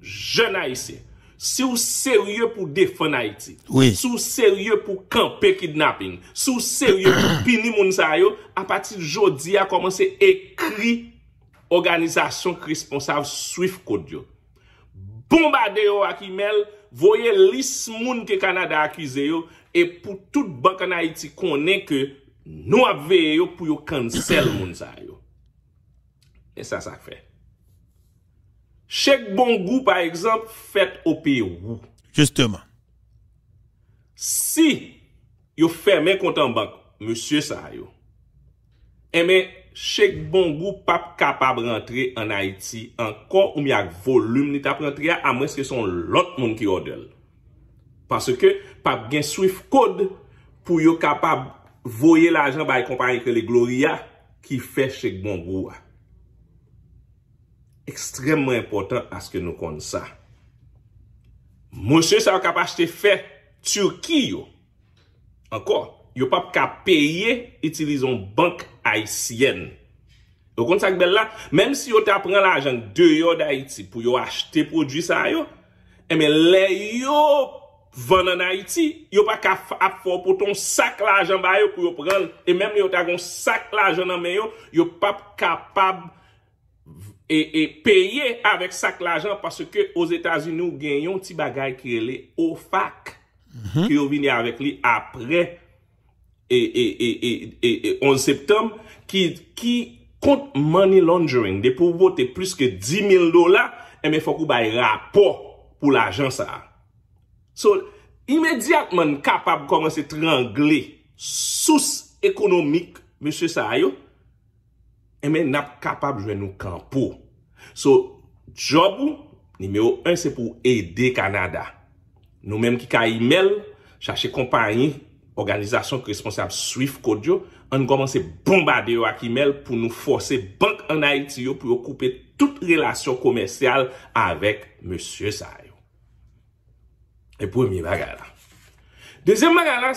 jen Haitien, si ou serye pou defon Haiti, oui. si ou serye pou kampe kidnapping, si ou serye pou pini moun sa yo, apati jodi a komanse ekri organizasyon ki responsable Swift code yo. Bombade yo ak email, voye lis moun ke Kanada akize yo, e pou tout bank an Haiti konen ke nou apveye yo pou yo kansel moun sa yo. E sa sa fe. Chek bon gou, par exemple, fet opi yo. Justement. Si yo ferme kontan bank, monsye sa yo, e eh men chek bon gou pap kapab rentre an Haiti ankon ou mi ak volum ni tap rentre a amwen se son lot moun ki odel. Pase ke pap gen swift code pou yo kapab voye l'ajan bay kompany ke le Gloria ki fe chek bon gou a. Ekstremman important aske nou kon sa. Monsye sa yo kapab chete fe Turki yo. Anko, yo pap ka peye itilizon bank Haitien. Yo kont sak bel la, menm si yo ta pren la ajan de yo da Haiti pou yo achete prodwi sa yo, eme le yo van an Haiti, yo pa ka ap for pou ton sak la ajan ba yo pou yo pren, e menm yo ta kon sak la ajan nan men yo, yo pap kapab e, e peye avek sak la jank paske os Etats-Unis ou genyon ti bagay ki ele OFAC mm -hmm. ki yo vini avek li apre et 11 septem ki, ki kont money laundering eh de pou vote plus ke 10.000 dola e me fokou bay rapor pou l'ajan sa. So, imediatman kapab komanse trangle sous ekonomik M. Sayo eh e men nap kapab jwen nou kampo. So, job ou, nimeyo 1 se pou ede Kanada. Nou menm ki ka email, chache kompanyi organizasyon ki responsab Swift Code yo, an komanse bombade yo ak email pou nou force bank an Haiti yo pou yo koupe tout relasyon komersyal avèk M. Sayo. E pou mi baga la. Dezem baga la,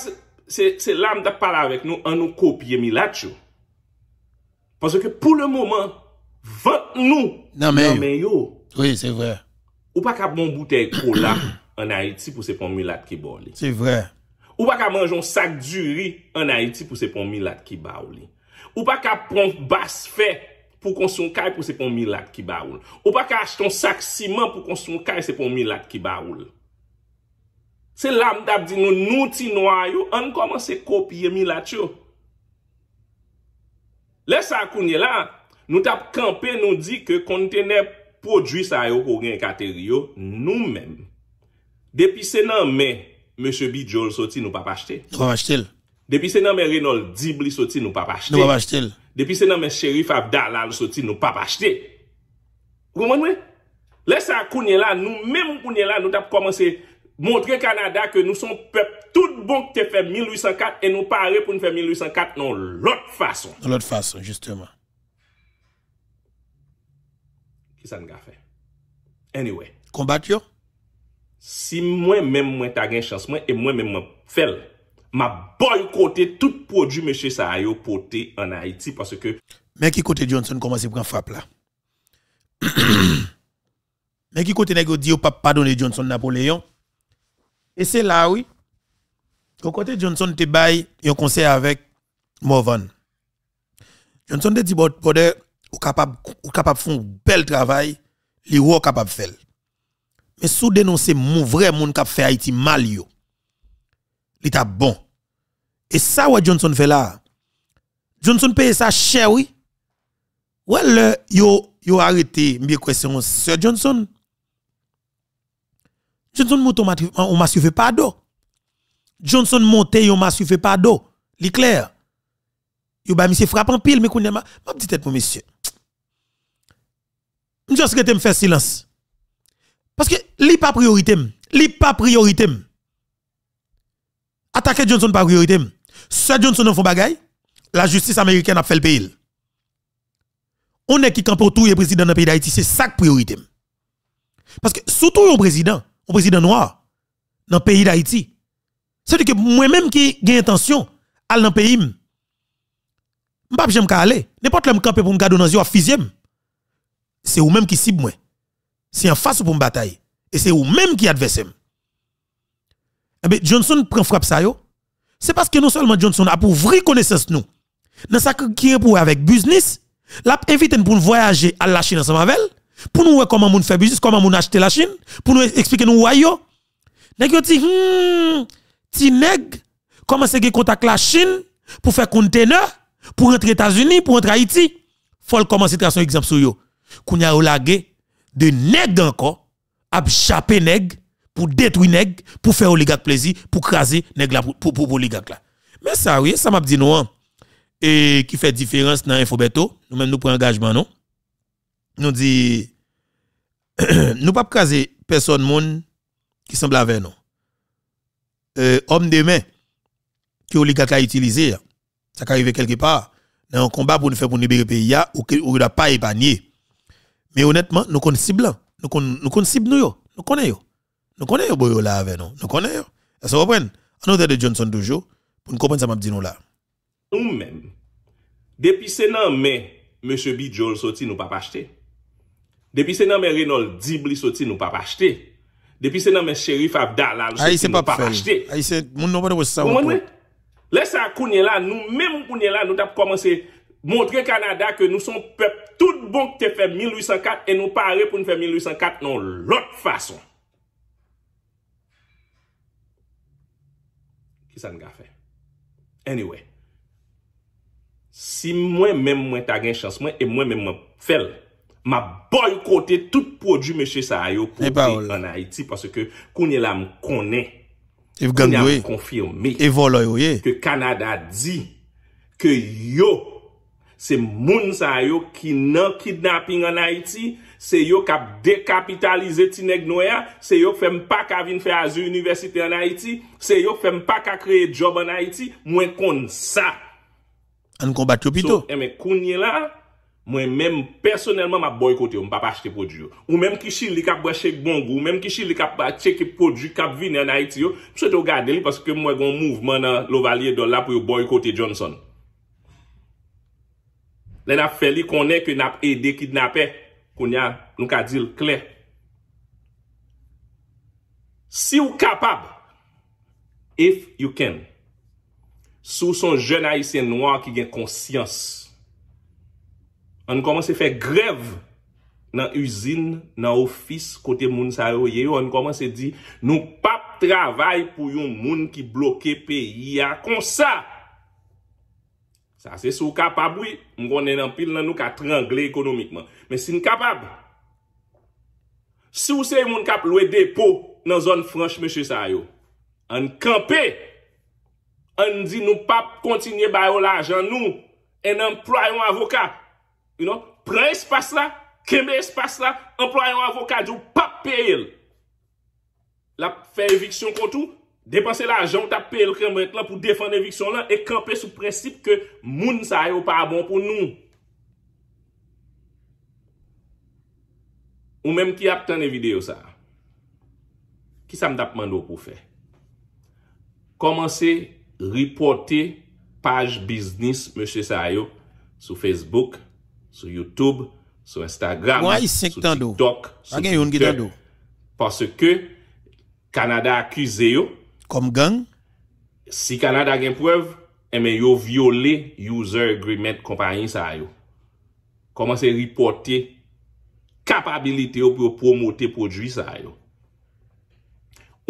se lam da pala avèk nou an nou kopye mi lat yo. Pase ke pou le mouman, vant nou nan men yo. Oui, bon se vre. Ou pa ka bon boutei kou an Haiti pou se pon milat ki boli. Se vre. Ou pa ka manjon sak duri an Haiti pou se pon milat ki ba ou li. Ou pa ka pon bas fe pou konsyon kay pou se pon milat ki ba ou. Ou pa ka achton sak siman pou konsyon kay se pon milat ki ba ou. Se lam dap di nou nou ti noa yo, an koman se kopye milat yo. Le sa akounye la, nou tap kampe nou di ke kontene prodwi sa yo kou gen kateri yo nou men. Depi se nan men, M. Bidjol soti nou pa pa chete. Nou pa pa chete. Depi se nan men Reynold Dibli soti nou pa pa chete. Nou pa pa chete. Depi se nan men Sherif Abdalal soti nou pa pa chete. Gouman we? Lè sa akounye la, nou men mounye la, nou tap komanse montre Kanada ke nou son pep tout bon te fe 1804 e nou pare pou nou fe 1804 non lot fason. Non lot fason, justeman. Ki sa nga fe? Anyway. Kombat yo? si mwen men mwen ta gen chans mwen, e mwen men mwen fel, ma boykote tout prodjou meche sa a yo pote an Haiti, parce ke... Men ki kote Johnson komanse pran frap la? Men ki kote negyo di yo pa padone Johnson Napoléon? E se la oui, kon kote Johnson te bay yon konsey avèk Morvan. Johnson te di bode, ou kapab, kapab foun bel travay, li wò kapab fel. Men sou denonse mou vre moun kap fe Haiti mal yo. Li ta bon. E sa wè Johnson fe la. Johnson peye sa chè wè. Wè lè yo yo arete mbiye kwesyon Sir Johnson. Johnson mouton ou masyou fe pa do. Johnson monte yon masyou fe pa do. Li kler. Yo ba misye frapan pil me kounye ma. Ma pti tèt pou misye. Njos rete m fè silans. Parce que li pas priorité, li pas priorité. Attaquer Johnson pas priorité. Ce Johnson ne font bagay, la justice américaine a fait le pays. On est qui campe autour le président dans le pays d'Haïti, c'est ça priorité. Parce que surtout un président, un président noir dans le pays d'Haïti. C'est que moi-même qui ai intention aller dans le pays, je pas j'aime aller. N'importe où camper pour me garder dans un physique. C'est ou même qui cible moi c'est en face pour une bataille. Et c'est vous même qui adversaire. Eh bien, Johnson prend frappe ça yo. C'est parce que non seulement Johnson a pour vraie connaissance nous. Dans ça qui est pour avec business, l'a invité pour nous voyager à la Chine ensemble avec pour nous voir comment moun fait business, comment moun acheter la Chine, pour nous expliquer nous why yo. Nèg yo dit hmm, ti nèg comment c'est contact la Chine pour faire conteneur pour rentrer États-Unis, pour rentrer Haïti? Faut commencer à son exemple sur yo. Kounya ou lagé de nègres encore à chapé nèg pour détruire nèg pour faire oligarque plaisir pour craser nèg là pour pour, pour oligarque là. Mais ça oui ça m'a dit non hein. et qui fait différence dans Infobeto nous même nous prenons engagement non? Nous dit nous pas craser personne monde qui semble avec nous. Euh, homme de main que oligarque a utilisé ça arrive quelque part dans un combat pour nous faire pour libérer pays ou que ou pas épargné mais honnêtement, nous connaissons cible. Nous connaissons cible nous. Nous connaissons. Nous connaissons boyo là avec nous. Nous connaissons. Est-ce que vous comprenez? On de Johnson toujours pour nous comprendre ça m'a dit nous là. Nous-mêmes, depuis ce nan mais M. Bidjol sorti nous pas acheter. Depuis ce nan mais Renault Dibli sorti nous pas acheter. Depuis ce nan mais Sheriff Abdallah sorti nous pas acheter. Aïe c'est mon nom pas ça. Laisse ça kounye là, nous même kounye là, nous avons commencé montre Kanada ke nou son pep tout bon ki te fe 1804 e nou pare pou nou fe 1804 non lot fason. Ki sa nga fe? Anyway, si mwen men mwen ta gen chans mwen e mwen men mwen fel, ma boykote tout prodjou meche sa yo pou ki an Haiti parce ke kounye la m konen, kounye la m konfirme, ke Kanada di ke yo se moun sa yo ki nan kidnapping an Haiti, se yo kap dekapitalize ti neg nou ya, se yo fèm pa ka vin fè azu universite an Haiti, se yo fèm pa ka kreye job an Haiti, mwen kon sa. An kombat yo pito. So, eme kounye la, mwen menm personelman ma boykote yo, mpa pa achete prodjou. Ou menm ki chili kap bwa chek bongou, ou menm ki chili kap pa cheke prodjou kap vin an Haiti yo, mswe te yo gade li paske mwen gon mouvman nan lo valye do la pou yo boykote Johnson. Le nap fè li konen ke nap ede kidnapè. Konya nou ka dil kle. Si ou kapab, if you can, sou son jen haisyen noir ki gen konsyans, an nou komanse fè grev nan uzin, nan ofis, kote moun sa yo ye yo, an nou komanse di, nou pap travay pou yon moun ki bloke peyi ya konsa. Sa se sou kapab wè, oui. m konen an pil nan nou ka trangle ekonomikman. Men si n kapab, si ou se moun kap lwe depo nan zon franche mèche sa yo, an kampe, an di nou pap kontinye bayo la ajan nou, en employon avokat, you know, pren espas la, keme espas la, employon avokat, jou pap pe el. La fe eviksyon kontou, Depanse la ajan ou ta pe el krem ret lan pou defan eviksyon lan e kampe sou prinsip ke moun sa yo pa bon pou nou. Ou menm ki ap tan e video sa. Ki sa m tap mando pou fe? Komanse ripote page biznis M. Sayo sou Facebook, sou Youtube, sou Instagram, sou TikTok, sou Twitter. Parce ke Kanada akuse yo kom gang? Si Kanada gen preuve, eme yo viole user agreement kompanyen sa yo. Koman se ripote kapabilite yo pou promote prodwi sa yo.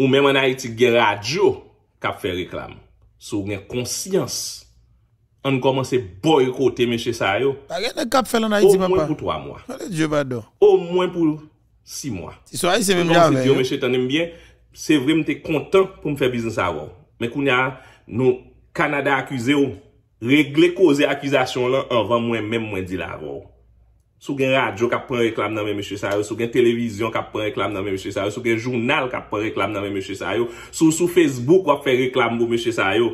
Ou menm an Haiti gen radyo kap fe reklam. Sou gen konsyans an komanse boykote meche sa yo. A gen de kap fel an Haiti papa? Ou mwen pou 3 mwa. Ou mwen pou 6 mwa. Si so Haiti se menm jave. Meche tanem bien. se vre mte kontan pou m fè biznis avon. Men koun ya nou Kanada akuse ou, regle koze akwizasyon lan, anvan mwen men mwen di la avon. Sou gen radyo kap pren reklam nan men mèche sa yo, sou gen televizyon kap pren reklam nan men mèche sa yo, sou gen jounal kap pren reklam nan men mèche sa yo, sou sou Facebook wap fè reklam mwen mèche sa yo.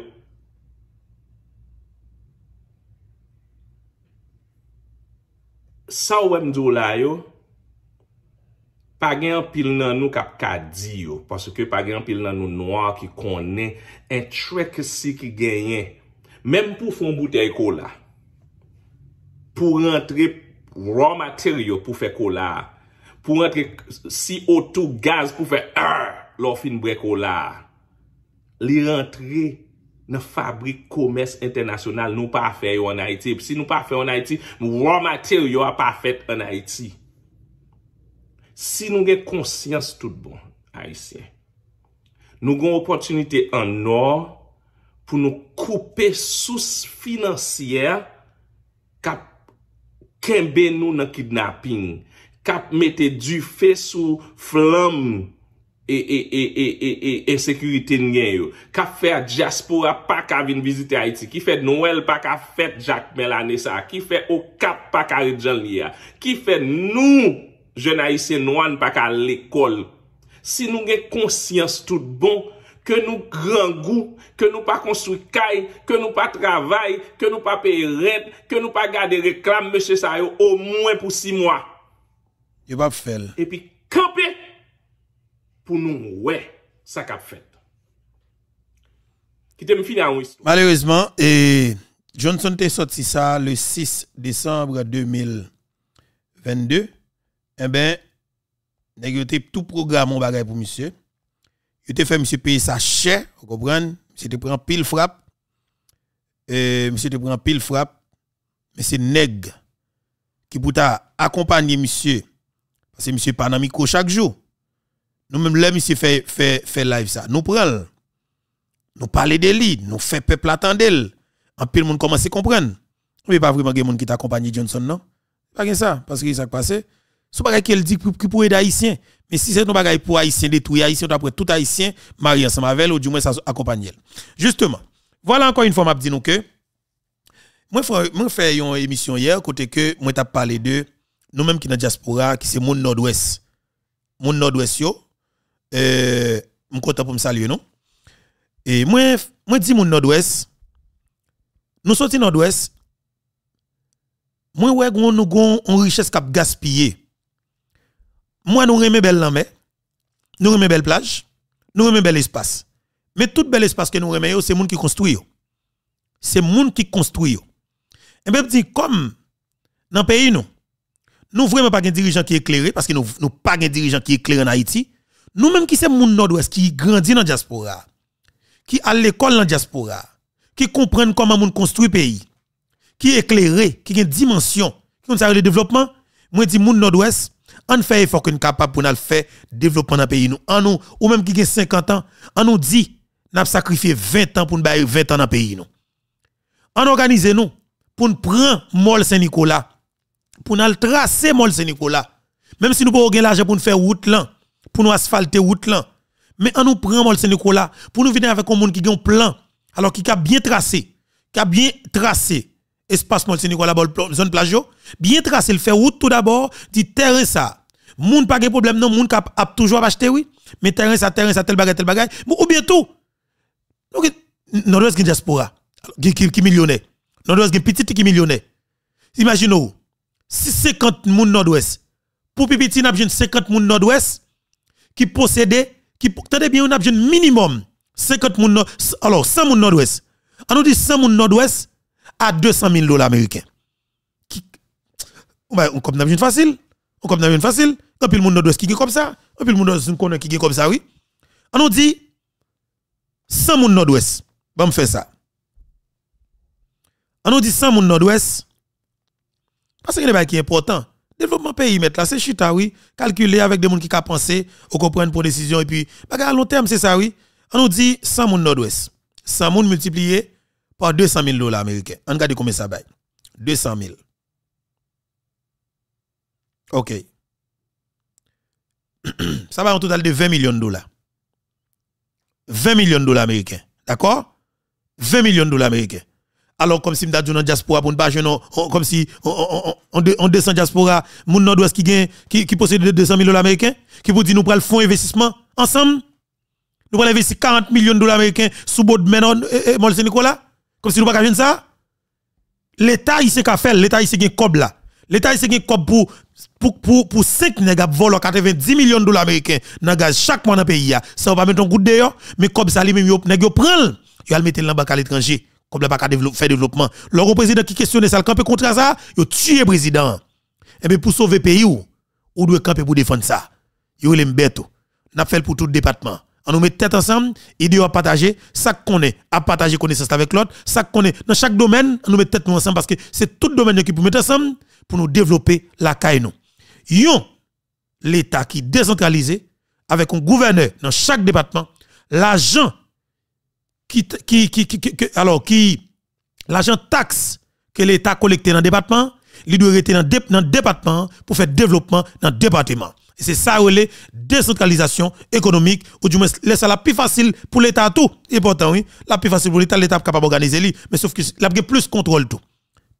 Sa wèm djou la yo, pa gen an pil nan nou kap ka di yo, paske pa gen an pil nan nou noa ki konen, en trek si ki genyen, menm pou fon bouteille kola, pou rentre raw material pou fe kola, pou rentre CO2 gaz pou fe ar, lor fin bre kola, li rentre nan fabrik komers internasyonal nou pa fe yo an Haiti, si nou pa fe yo an Haiti, raw material a pa fet an Haiti, Si nou gen konsyans tout bon, Haitien, nou gen opotunite an nor pou nou koupe sous financier kap kembe nou nan kidnapping, kap mette du fe sou flam e, e, e, e sekurite ngen yo, kap fe a diaspora pa ka vin vizite Haiti, ki fe Noel pa ka fet Jacques Melanesa, ki fe Okap pa ka redjan liya, ki fe nou jenayise Nouan pa ka l'ekol. Si nou gen konsyans tout bon, que nous grand goût, que nous pas construire caille, que nous pas travail, que nous pas payer rente, que nous pas garder réclame, monsieur Sayo, au moins pour six mois. Il va faire. Et puis, camper pour nous, ouais, ça qu'a fait. Qui te fini en Malheureusement, et Johnson t'est sorti ça le 6 décembre 2022. Eh ben, négocié tout programme bagage pour monsieur. Il te fait monsieur payer sa chère, vous comprenez? Monsieur te prend pile frappe. Euh, monsieur te prend pile frappe. Mais c'est nègre qui pour accompagner monsieur. Parce que monsieur pas dans micro chaque jour. Nous même là monsieur fait fait fait live ça. Nous prenons nous parler de lui, nous fait peuple attendre. En pile monde commence à comprendre. Mais pas vraiment des monde qui t'accompagne Johnson non? Pas ça parce que ça passé. Ce pas qu'elle dit qui pour aider haïtien. Mais si c'est un bagage pour haïtien détruire haïtien après tout haïtien marié ensemble avec ou du moins ça accompagne Justement. Voilà encore une fois m'a dit nous que moi moi fait une émission hier côté que moi parlé de nous mêmes qui dans diaspora qui c'est monde nord-ouest. Monde nord-ouest yo euh pour me saluer non? Et moi moi dis monde nord-ouest nous sorti nord-ouest moi ouais nous avons une richesse cap gaspillée moi, nous aimons belle lambé, nous aimons belle plage, nous aimons bel espace. Mais tout bel espace que nous aimons, c'est gens qui construisent. C'est gens qui construisent. Et bien, comme dans le pays, nous, nous vraiment pas un dirigeant qui est éclairé, parce que nous n'avons pas un dirigeant qui est éclairé en Haïti. Nous-mêmes qui sommes monde nord-ouest, qui grandit dans la diaspora, qui à l'école dans la diaspora, qui comprennent comment on construit le pays, qui est éclairé, qui a une dimension, Nous ça le développement. Moi dis moun nord-ouest, on fait effort qu'on capable pour nous faire développement dans le pays nous. En nous ou même qui a 50 ans, on nous dit n'a sacrifié 20 ans pour nous 20 ans dans le pays nous. On organise nous pour nous prendre Mol Saint-Nicolas, pour nous tracer Mol Saint-Nicolas. Même si nous pas avoir l'argent pour nous faire route là, pour nous asphalter route là. Mais on nous prend Mol Saint-Nicolas pour nous venir avec un monde qui a un plan, alors qui a bien tracé, qui a bien tracé espace Mol Saint-Nicolas, zone plage, bien tracé, le fait route tout d'abord, dit terrain ça. Moun pas de problème non, moun a toujours acheté oui, mais terrain ça, terrain ça, tel bagage, tel bagage. Ou bien tout. Donc, nord-ouest diaspora, qui, qui, millionnaire? Nord-ouest petit qui millionnaire. Imaginez-vous, si 50 moun nord-ouest, pour petit, n'a 50 moun nord-ouest, qui possédait, qui, tenez bien, on a minimum 50 moun alors 100 moun nord-ouest. On nous dit 100 moun nord-ouest à 200 000 dollars américains. Qui, on comme n'a facile. On comme n'a facile. Un le monde qui est comme ça. Un le monde qui est comme ça, oui. On nous dit 100 moun nord-ouest. Bon, me faire ça. On nous dit 100 moun nord-ouest. Parce que c'est qui est important. Développement pays, mettre là, c'est chita, oui. Calculer avec des gens qui ont pensé, ou comprendre pour décision, et puis, à long terme, c'est ça, oui. On nous dit 100 moun nord-ouest. 100 moun multiplié par 200 000 dollars américains. On regarde combien ça va. 200 000. OK. ça va en total de 20 millions de dollars. 20 millions de dollars américains. D'accord? 20 millions de dollars américains. Alors, comme si dit dans diaspora pour ne pas comme si on, descend diaspora, moun nord-ouest qui qui, qui possède 200 000 dollars américains, qui vous dit nous prenons le fonds investissement ensemble? Nous allons investir 40 millions de dollars américains sous bord de et Nicolas? Comme si nous pas ça. L'État, il sait qu'à faire, l'État, qu'il y là. L'État, il sait qu'il cob pour, pour, pour, pour 5 nègres volent 90 millions de dollars américains dans gaz chaque mois dans le pays. Ça va mettre un de dehors, mais comme ça, lui-même, il prend, il va mettre dans le à l'étranger comme le pas faire développement. Le président qui questionne ça, le camper contre ça, il tué le président. Et eh bien pour sauver le pays, ou doit camper pour défendre ça. Il est bête. N'a fait pour tout le département. On nous met tête ensemble, idée à partager, ça qu'on est, à partager connaissance avec l'autre, ça qu'on est. Dans chaque domaine, on nous met tête nous ensemble parce que c'est tout domaine qui peut mettre ensemble pour nous développer la caille nous. L'État qui décentralisé, avec un gouverneur dans chaque département, l'agent qui, qui, qui, alors, qui, taxe que l'État collecté dans le département, il doit rester dans le département pour faire développement dans le département. Et c'est ça où est décentralisation économique, ou du moins, laisse la plus facile pour l'État tout. Important, oui. La plus facile pour l'État, l'État capable d'organiser, mais sauf que a plus contrôle tout.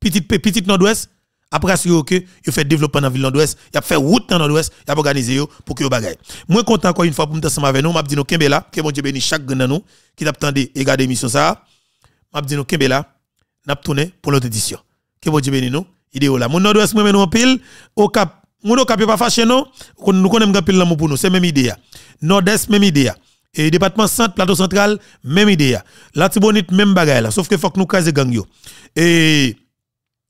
Petite, petite nord-ouest, après, assurer que il fait développement dans la ville nord-ouest, il a fait route dans nord-ouest, il a organisé pour que bagaille. Moi, content encore une fois pour me ensemble avec nous, m'a dit nous Kembela, que mon Dieu bénisse chaque grand nous qui t'attendait et garder émission ça. M'a dit nous Kembela, n'a tourné pour l'autre édition. Que mon Dieu bénisse nous, idéo là. Mon nord-ouest moi nous en pile au cap mon cap pas fâché non, nous connaissons un pile l'amour pour nous, c'est même idée. Nord-est même idée. Et département centre, plateau central, même idée. La Tibonite même bagaille sauf que faut que nous yo. Et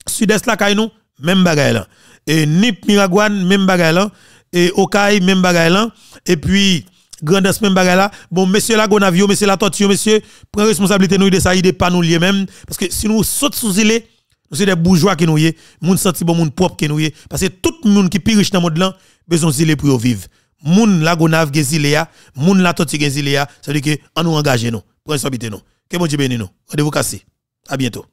sud-est là kay nous même bagaille. Et Nip Miragouane, même bagaille. Et Okaï, même bagaille. Et puis, Grandes, même bagaille là. Bon, monsieur la Gonavio, monsieur la Tortue, monsieur, prenez responsabilité nous de ça, il pas nous lier même. Parce que si nous sautons sous île, nous sommes des bourgeois qui nous y, moun senti bon moun qui nous y. Parce que tout le monde qui est riche dans le monde là, besoin de pour vivre. Moun la Gonav gezilea, moun la Tortue gezilea, ça veut dire que, nous engage nous. Responsabilité nous. Que bon Dieu bénisse nous. Rendez-vous cassé. À bientôt.